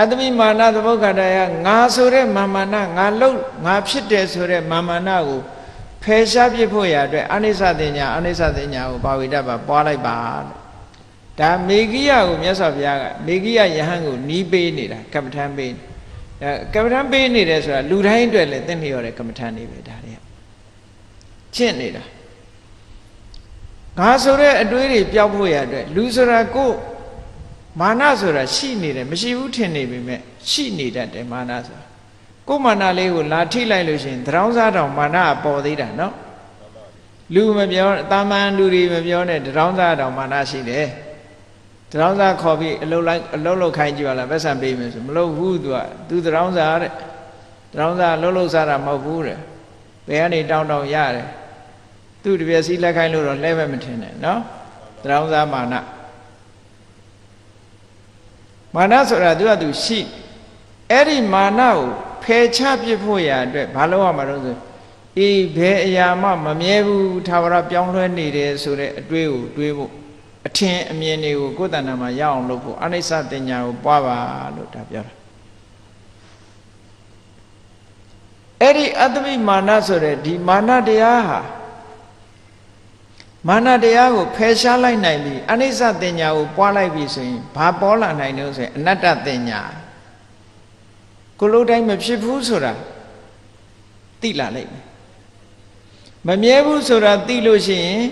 အတ္တမိမာနသမုဋ္ဌာတယငါဆိုတဲ့မာမာနငါလုံငါဖြစ်တယ်ဆိုတဲ့မာမာနကိုဖယ်ရှားပြစ်ဖို့ရအတွက်အနိစ္စတင်ညာအနိစ္စတင်ညာကိုဘာဝေတ္တပါပွားလိုက်ပါဒါမေဂိယကိုမြတ်စွာဘုရားကမေဂိယယဟန်ကိုနီးပေးနေတာကမ္မထမ်းပေးအဲကမ္မထမ်းပေးနေတယ်ဆိုတာလူတိုင်းအတွက်လည်းသင်လျော်တဲ့ကမ္မထမ်းနေပဲဒါတွေကချင့်နေတာငါဆိုတဲ့အတွေးတွေပျောက်ဖို့ရအတွက်လူဆိုတာကို မာနဆိုတာရှိနေတယ်မရှိဘူးထင်နေပေမဲ့ရှိနေတတ်တယ်မာနဆိုတာကိုမာနလေးကိုလာထိလိုက်လို့ရှိရင်သရောင်းစားတောင်မာနအပေါ်သေးတာနော်လူမပြောတာမန်လူတွေမပြောနဲ့တရောင်းစားတောင်မာနရှိတယ်တရောင်းစားခေါ်ပြီးအလုတ်လိုက်အလုတ်လုတ်ခိုင်းကြည့်ပါလားပတ်စံပေးမယ်ဆိုမလုပ်ဘူးသူကသူတရောင်းစားတဲ့တရောင်းစားအလုတ်လုတ်စားတာမဟုတ်ဘူးတဲ့ဘယ်ကနေတောင်းတောင်းရတယ်သူ့တပြက်စီးလက်ခိုင်းလို့တော့လဲပဲမထင်နဲ့နော်တရောင်းစားမာန မာနဆိုတာသူကသူရှိအဲ့ဒီမာနကိုဖယ်ချပြစ်ဖို့ရအတွက်ဘာလို့ရမှာတော့ဆိုအေးဘယ်အရာမှမမြဲဘူးသာဝရပြောင်းလဲနေတယ်ဆိုတဲ့အတွေးကိုတွေးဖို့အထင်အမြင်တွေကိုကိုယ်တဏ္ဍာမှာရအောင်လုပ်ဖို့အနိစ္စတင်ညာကိုပွားပါလို့ဒါပြောတာအဲ့ဒီအတ္တမိမာနဆိုတဲ့ဒီမာနတရားဟာ မာနတရားကိုဖယ်ရှားလိုက်နိုင်ပြီအနိစ္စတင်ညာကိုပွားလိုက်ပြီဆိုရင်ဘာပေါ်လာနိုင်လို့ဆိုရင်အနတ္တတင်ညာကိုလိုတိုင်းမဖြစ်ဘူးဆိုတာသိလာလိမ့်မယ်မမြဲဘူးဆိုတာသိလို့ရှိရင်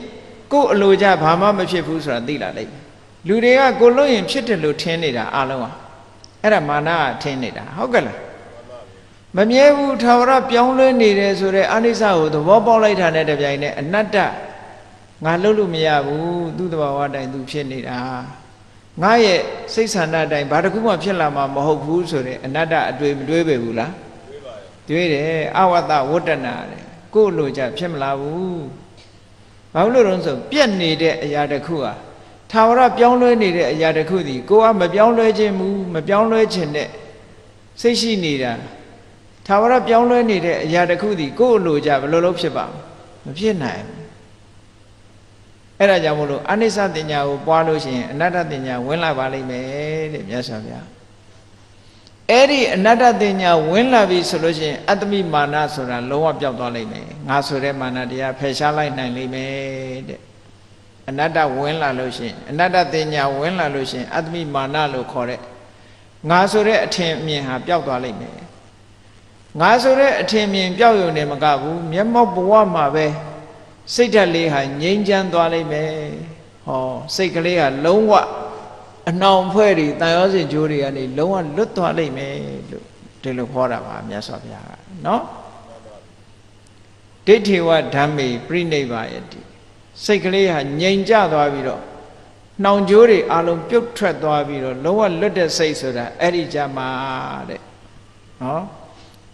ကိုယ်အလိုကြဘာမှမဖြစ်ဘူးဆိုတာသိလာလိမ့်မယ်လူတွေကကိုလို့ရင်ဖြစ်တယ်လို့ထင်နေတာအလုံးอ่ะအဲ့ဒါမာနကထင်နေတာဟုတ်ကဲ့လားမမြဲဘူးထာဝရပြောင်းလဲနေတယ်ဆိုတဲ့အနိစ္စကိုသဘောပေါက်လိုက်တာနဲ့တပြိုင်နက်အနတ္တ ငါလှုပ်လို့မရဘူးသူ့တဘာဝတိုင်းသူဖြစ်နေတာငါရဲ့စိတ်ဆန္ဒတိုင်းဘာတစ်ခုမှဖြစ်လာမှာမဟုတ်ဘူးဆိုတဲ့အနတ္တအတွေ့မတွေးပဲဘူးလားတွေးတယ်အဝတ္တဝတ္တနာတဲ့ကို့လိုကြဖြစ်မလာဘူးဘာလို့လဲဆိုပြက်နေတဲ့အရာတစ်ခုဟာထာဝရပြောင်းလဲနေတဲ့အရာတစ်ခုဒီကိုကမပြောင်းလဲခြင်းမူမပြောင်းလဲခြင်းနဲ့စိတ်ရှိနေတာထာဝရပြောင်းလဲနေတဲ့အရာတစ်ခုဒီကို့လိုကြဘယ်လိုလုပ်ဖြစ်ပါမဖြစ်နိုင်ဘူး အဲ့ဒါကြောင့်မို့လို့အနိစ္စတင်ညာကိုပွားလို့ရှိရင်အနတ္တတင်ညာဝင်လာပါလိမ့်မယ်တဲ့မြတ်စွာဘုရားအဲ့ဒီအနတ္တတင်ညာဝင်လာပြီဆိုလို့ရှိရင်အတ္တမိမာနဆိုတာလုံးဝပျောက်သွားလိမ့်မယ်ငါဆိုတဲ့မာနတရားဖယ်ရှားလိုက်နိုင်လိမ့်မယ်တဲ့အနတ္တဝင်လာလို့ရှိရင်အနတ္တတင်ညာဝင်လာလို့ရှိရင်အတ္တမိမာနလို့ခေါ်တဲ့ငါဆိုတဲ့အထင်အမြင်ဟာပျောက်သွားလိမ့်မယ်ငါဆိုတဲ့အထင်မြင်ပျောက်ရုံနဲ့မကဘူးမျက်မှောက်ဘဝမှာပဲ စိတ်ဓာတ်လေးဟာငြိမ်းချမ်းသွားလိမ့်မယ်ဟောစိတ်ကလေးဟာလုံးဝအနှောင်ဖွဲ့တွေတန်ရောစင်ကြိုးတွေကနေလုံးဝလွတ်သွားလိမ့်မယ်လို့ဒီလိုခေါ်တာပါမြတ်စွာဘုရားကနော်ဒိဋ္ဌိဝဓမ္မေပြိနိဗ္ဗာယတိစိတ်ကလေးဟာငြိမ်ကြသွားပြီးတော့နှောင်ကြိုးတွေအလုံးပြုတ်ထွက်သွားပြီးတော့လုံးဝလွတ်တဲ့စိတ်ဆိုတာအဲ့ဒီကြမှာတဲ့နော်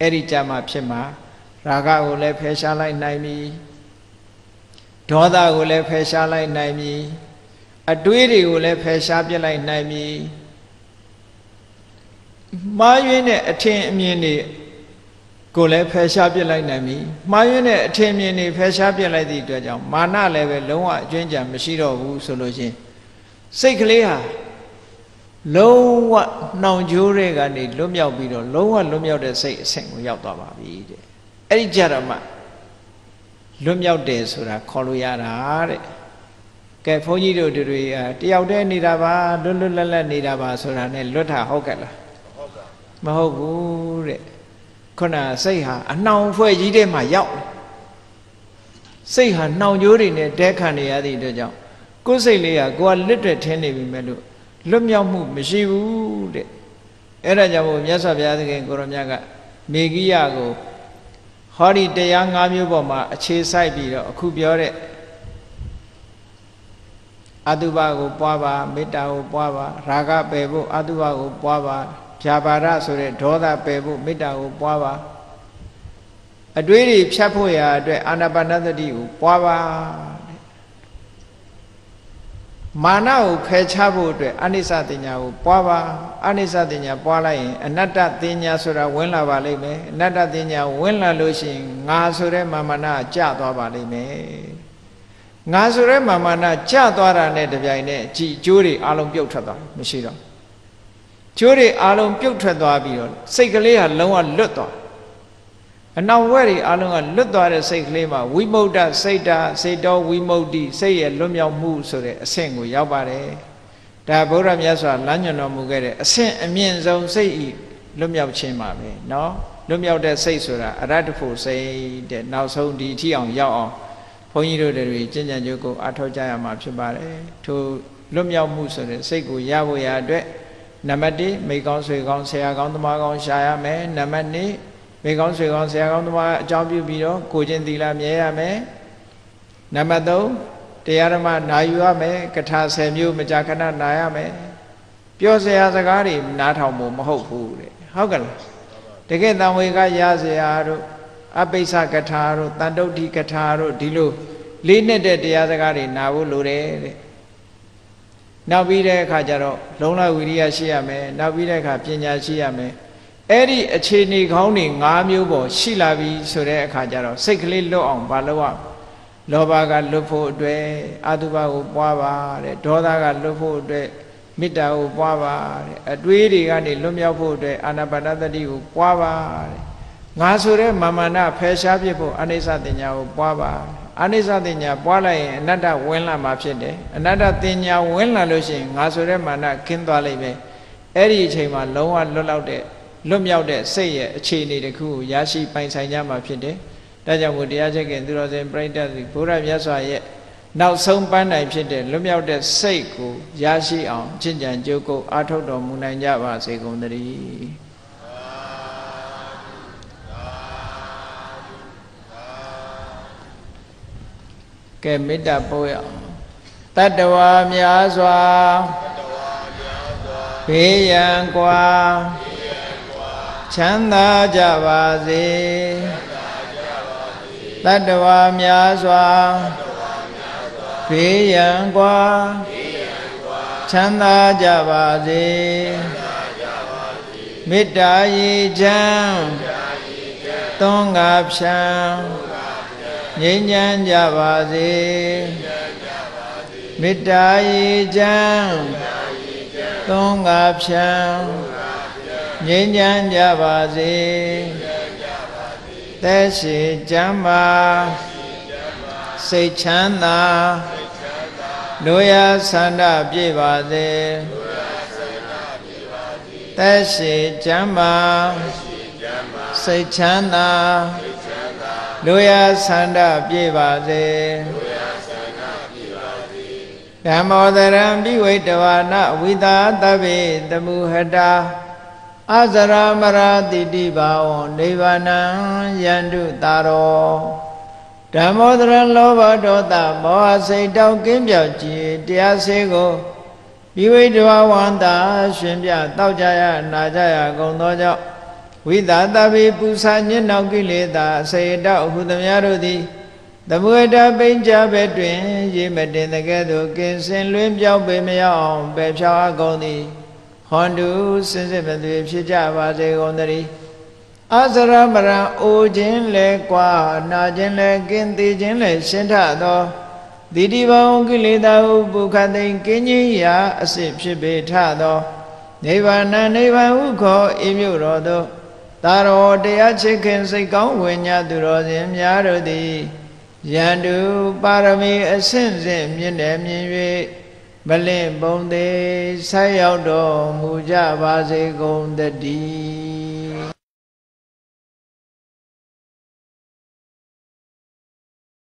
အဲ့ဒီကြမှာဖြစ်မှာရာဂကိုလည်းဖယ်ရှားလိုက်နိုင်ပြီ ဒေါသကိုလည်းဖယ်ရှားလိုက်နိုင်ပြီအတွေးတွေကိုလည်းဖယ်ရှားပြစ်လိုက်နိုင်ပြီမှားယွင်းတဲ့အထင်အမြင်တွေကိုလည်းဖယ်ရှားပြစ်လိုက်နိုင်ပြီမှားယွင်းတဲ့အထင်အမြင်တွေဖယ်ရှားပြစ်လိုက်သည့်အတွက်ကြောင့်မာနလည်းပဲလုံးဝအကျွင်းကြံမရှိတော့ဘူးဆိုလို့ချင်းစိတ်ကလေးဟာလုံးဝနှောင်ကြိုးတွေကနေလွတ်မြောက်ပြီးတော့လုံးဝလွတ်မြောက်တဲ့စိတ်အဆင့်ကိုရောက်သွားပါပြီတဲ့အဲ့ဒီကြတော့မှ လွတ်မြောက်တယ်ဆိုတာခေါ်လို့ရတာတဲ့ကဲဘုန်းကြီးတို့တွေတယောက်တည်းနေတာပါလွတ်လွတ်လပ်လပ်နေတာပါဆိုတာနဲ့လွတ်တာဟုတ်ကဲ့လားမဟုတ်ဘူးတဲ့ခုနစိတ်ဟာအနှောင်ဖွဲ့ကြီးတဲ့မှာရောက်စိတ်ဟာနှောင်ကြိုးတွေနဲ့တဲခံနေရသည့်အတွက်ကြောင့်ကိုယ်စိတ်လေးကကိုယ်ကလစ်တဲ့ထင်းနေပြီမဲ့လို့လွတ်မြောက်မှုမရှိဘူးတဲ့အဲ့ဒါကြောင့်မို့မြတ်စွာဘုရားသခင်ကိုရမြတ်ကမေဂိယကို ဟောဒီတရား၅မျိုးပေါ်မှာအခြေစိုက်ပြီးတော့အခုပြောတဲ့အတုပကိုပွားပါမေတ္တာကိုပွားပါရာဂပယ်ဖို့အတုပကိုပွားပါဖြာပါရဆိုတဲ့ဒေါသပယ်ဖို့မေတ္တာကိုပွားပါအတွေးတွေဖြတ်ဖို့ရာအတွက်အာနာပါနသတိကိုပွားပါ မာနကိုဖယ်ရှားဖို့အတွက်အနိစ္စတင်ညာကိုပွားပါအနိစ္စတင်ညာပွားလိုက်ရင်အနတ္တတင်ညာဆိုတာဝင်လာပါလိမ့်မယ်အနတ္တတင်ညာဝင်လာလို့ရှိရင်ငါဆိုတဲ့မာမနာကျသွားပါလိမ့်မယ်ငါဆိုတဲ့မာမနာကျသွားတာနဲ့တပြိုင်နက်ကြည်ကျိုးတွေအလုံးပြုတ်ထွက်သွားမရှိတော့ကျိုးတွေအလုံးပြုတ်ထွက်သွားပြီးတော့စိတ်ကလေးဟာလုံးဝလွတ်သွား အနောက်ဝက်တွေအလုံးကလွတ်သွားတဲ့စိတ်ကလေးမှာဝိမု ക്ത စိတ်တာစိတ်တော်ဝိမု ക്തി စိတ်ရဲ့လွတ်မြောက်မှုဆိုတဲ့အဆင့်ကိုရောက်ပါတယ်ဒါဗုဒ္ဓမြတ်စွာလမ်းညွှန်တော်မူခဲ့တဲ့အဆင့်အမြင့်ဆုံးစိတ်ဤလွတ်မြောက်ခြင်းပါပဲเนาะလွတ်မြောက်တဲ့စိတ်ဆိုတာအရတ္တဖို့စိတ်တဲ့နောက်ဆုံးဒီထိအောင်ရောက်အောင်ဘုန်းကြီးတို့တွေကျင့်ကြံကြိုးကိုအထောက်ကြရမှာဖြစ်ပါတယ်ထိုလွတ်မြောက်မှုဆိုတဲ့စိတ်ကိုရဖို့ရအတွက်နံပါတ်1မိကောင်းဆွေကောင်းဆရာကောင်းသမားကောင်းရှာရမယ်နံပါတ်2 မိကောင်းဆွေကောင်းဆရာကောင်းသမားအကြောင်းပြုပြီးတော့ကိုချင်းသီလမြဲရမယ်နံပါတ်3တရားဓမ္မနာယူရမယ်ကထာ10မျိုးမကြာခဏနာရမယ်ပြောစရာစကားတွေနားထောင်ဖို့မဟုတ်ဘူးတဲ့ဟုတ်ကလားတကယ်တံဝေကရစရာတို့အပိစ္ဆကထာတို့တန်တုဋ္ဌိကထာတို့ဒီလိုလေးနဲ့တဲ့တရားစကားတွေနာဖို့လိုတယ်တဲ့နောက်ပြီးတဲ့အခါကျတော့လုံလဝိရိယရှိရမယ်နောက်ပြီးတဲ့အခါပညာရှိရမယ် အဲ့ဒီအခြေအနေကောင်းတွေ၅မျိုးပေါ်ရှိလာပြီဆိုတဲ့အခါကျတော့စိတ်ကလေးလွတ်အောင်မလုပ်ရလောဘကလွတ်ဖို့အတွက်အတုပကိုပွားပါတဲ့ဒေါသကလွတ်ဖို့အတွက်မေတ္တာကိုပွားပါတဲ့အတွေးတွေကနေလွတ်မြောက်ဖို့အတွက်အာနာပါနသတိကိုပွားပါတဲ့ငါဆိုတဲ့မာမနာဖယ်ရှားပြဖို့အနိစ္စတင်ညာကိုပွားပါအနိစ္စတင်ညာပွားလိုက်ရင်အနတ္တဝင်လာမှာဖြစ်တယ်အနတ္တတင်ညာဝင်လာလို့ရှိရင်ငါဆိုတဲ့မာနခင်းသွားလိမ့်မယ်အဲ့ဒီအချိန်မှာလုံးဝလွတ်လောက်တဲ့ လွတ်မြောက်တဲ့စိတ်ရဲ့အခြေအနေတစ်ခုကိုရရှိပိုင်ဆိုင်ကြမှာဖြစ်တယ်။ဒါကြောင့်မို့တရားချက်ကင်သူတော်စင်ပြိဋ္ဌာစီဘုရားမြတ်စွာရဲ့နောက်ဆုံးပန်းတိုင်ဖြစ်တဲ့လွတ်မြောက်တဲ့စိတ်ကိုရရှိအောင်ချင့်ကြံကြိုးကုပ်အားထုတ်တော်မူနိုင်ကြပါစေကုန်သတည်းကဲမေတ္တာပို့ရအောင်တတ္တဝါများစွာဘေးရန်ကွာ ချမ်းသာကြပါစေတတ္တဝါများစွာဘေးရန်ကွာချမ်းသာကြပါစေမေတ္တာရေချမ်းသွန်ငါဖြံငြိမ်းချမ်းကြပါစေမေတ္တာရေချမ်းသွန်ငါဖြံ ငြိမ်းချမ်းကြပါစေသက်ရှိကျမ်းမာစိတ်ချမ်းသာလိုရာဆန္ဒပြည့်ပါစေသက်ရှိကျမ်းမာစိတ်ချမ်းသာလိုရာဆန္ဒပြည့်ပါစေဓမ္မောတရံပိဝိတဝါနဝိသာတဗ္ဗေတမုဟတာ အဇရမရတိတိဘာဝနိဗ္ဗာနံယန္တုတာရောဓမ္မောတရလောဘဒေါသမောဟစိတ်တောက်ကင်းပြောက်ကြည်တရားစေကိုပိဝိတဝဝန္တာရှင်ပြတောက်ကြရနာကြရကုန်သောကြောင့်ဝိသတပိပူဇာညစ်နောက်ကိလေသာစေတောက်ဟုသမျှတို့သည်သမုဒ္ဒပိဉ္ကြဘဲတွင်ရေမတင်တကဲ့သို့ကင်စင်လွင်ပြောက်ပေမရောက်အောင်ပယ်ဖြောင်းအပ်ကုန်သည် ဟွန်တုစင်စစ်မသွေဖြစ်ကြပါစေကုန်သတည်းအစရမရံအိုခြင်းလဲကွာနာခြင်းလဲကင်းသေးခြင်းလဲရှင်းထသောတိတိဘောင်ကိလေသာဟုပုခသိင်ကင်းကြီးရာအစစ်ဖြစ်ပေထသောနိဗ္ဗာန်နိဗ္ဗာန်ဟုခေါ်ဤမြို့တော်သို့သာရောတရားချစ်ခင်စိတ်ကောင်းဝิญญသူတော်စင်များတို့သည်ယန္တုပါရမီအဆင့်ဆင့်မြင့်တယ်မြင်၍ မလင့်ပုံသေးဆက်ရောက်တော်မူကြပါစေကုန်တည်း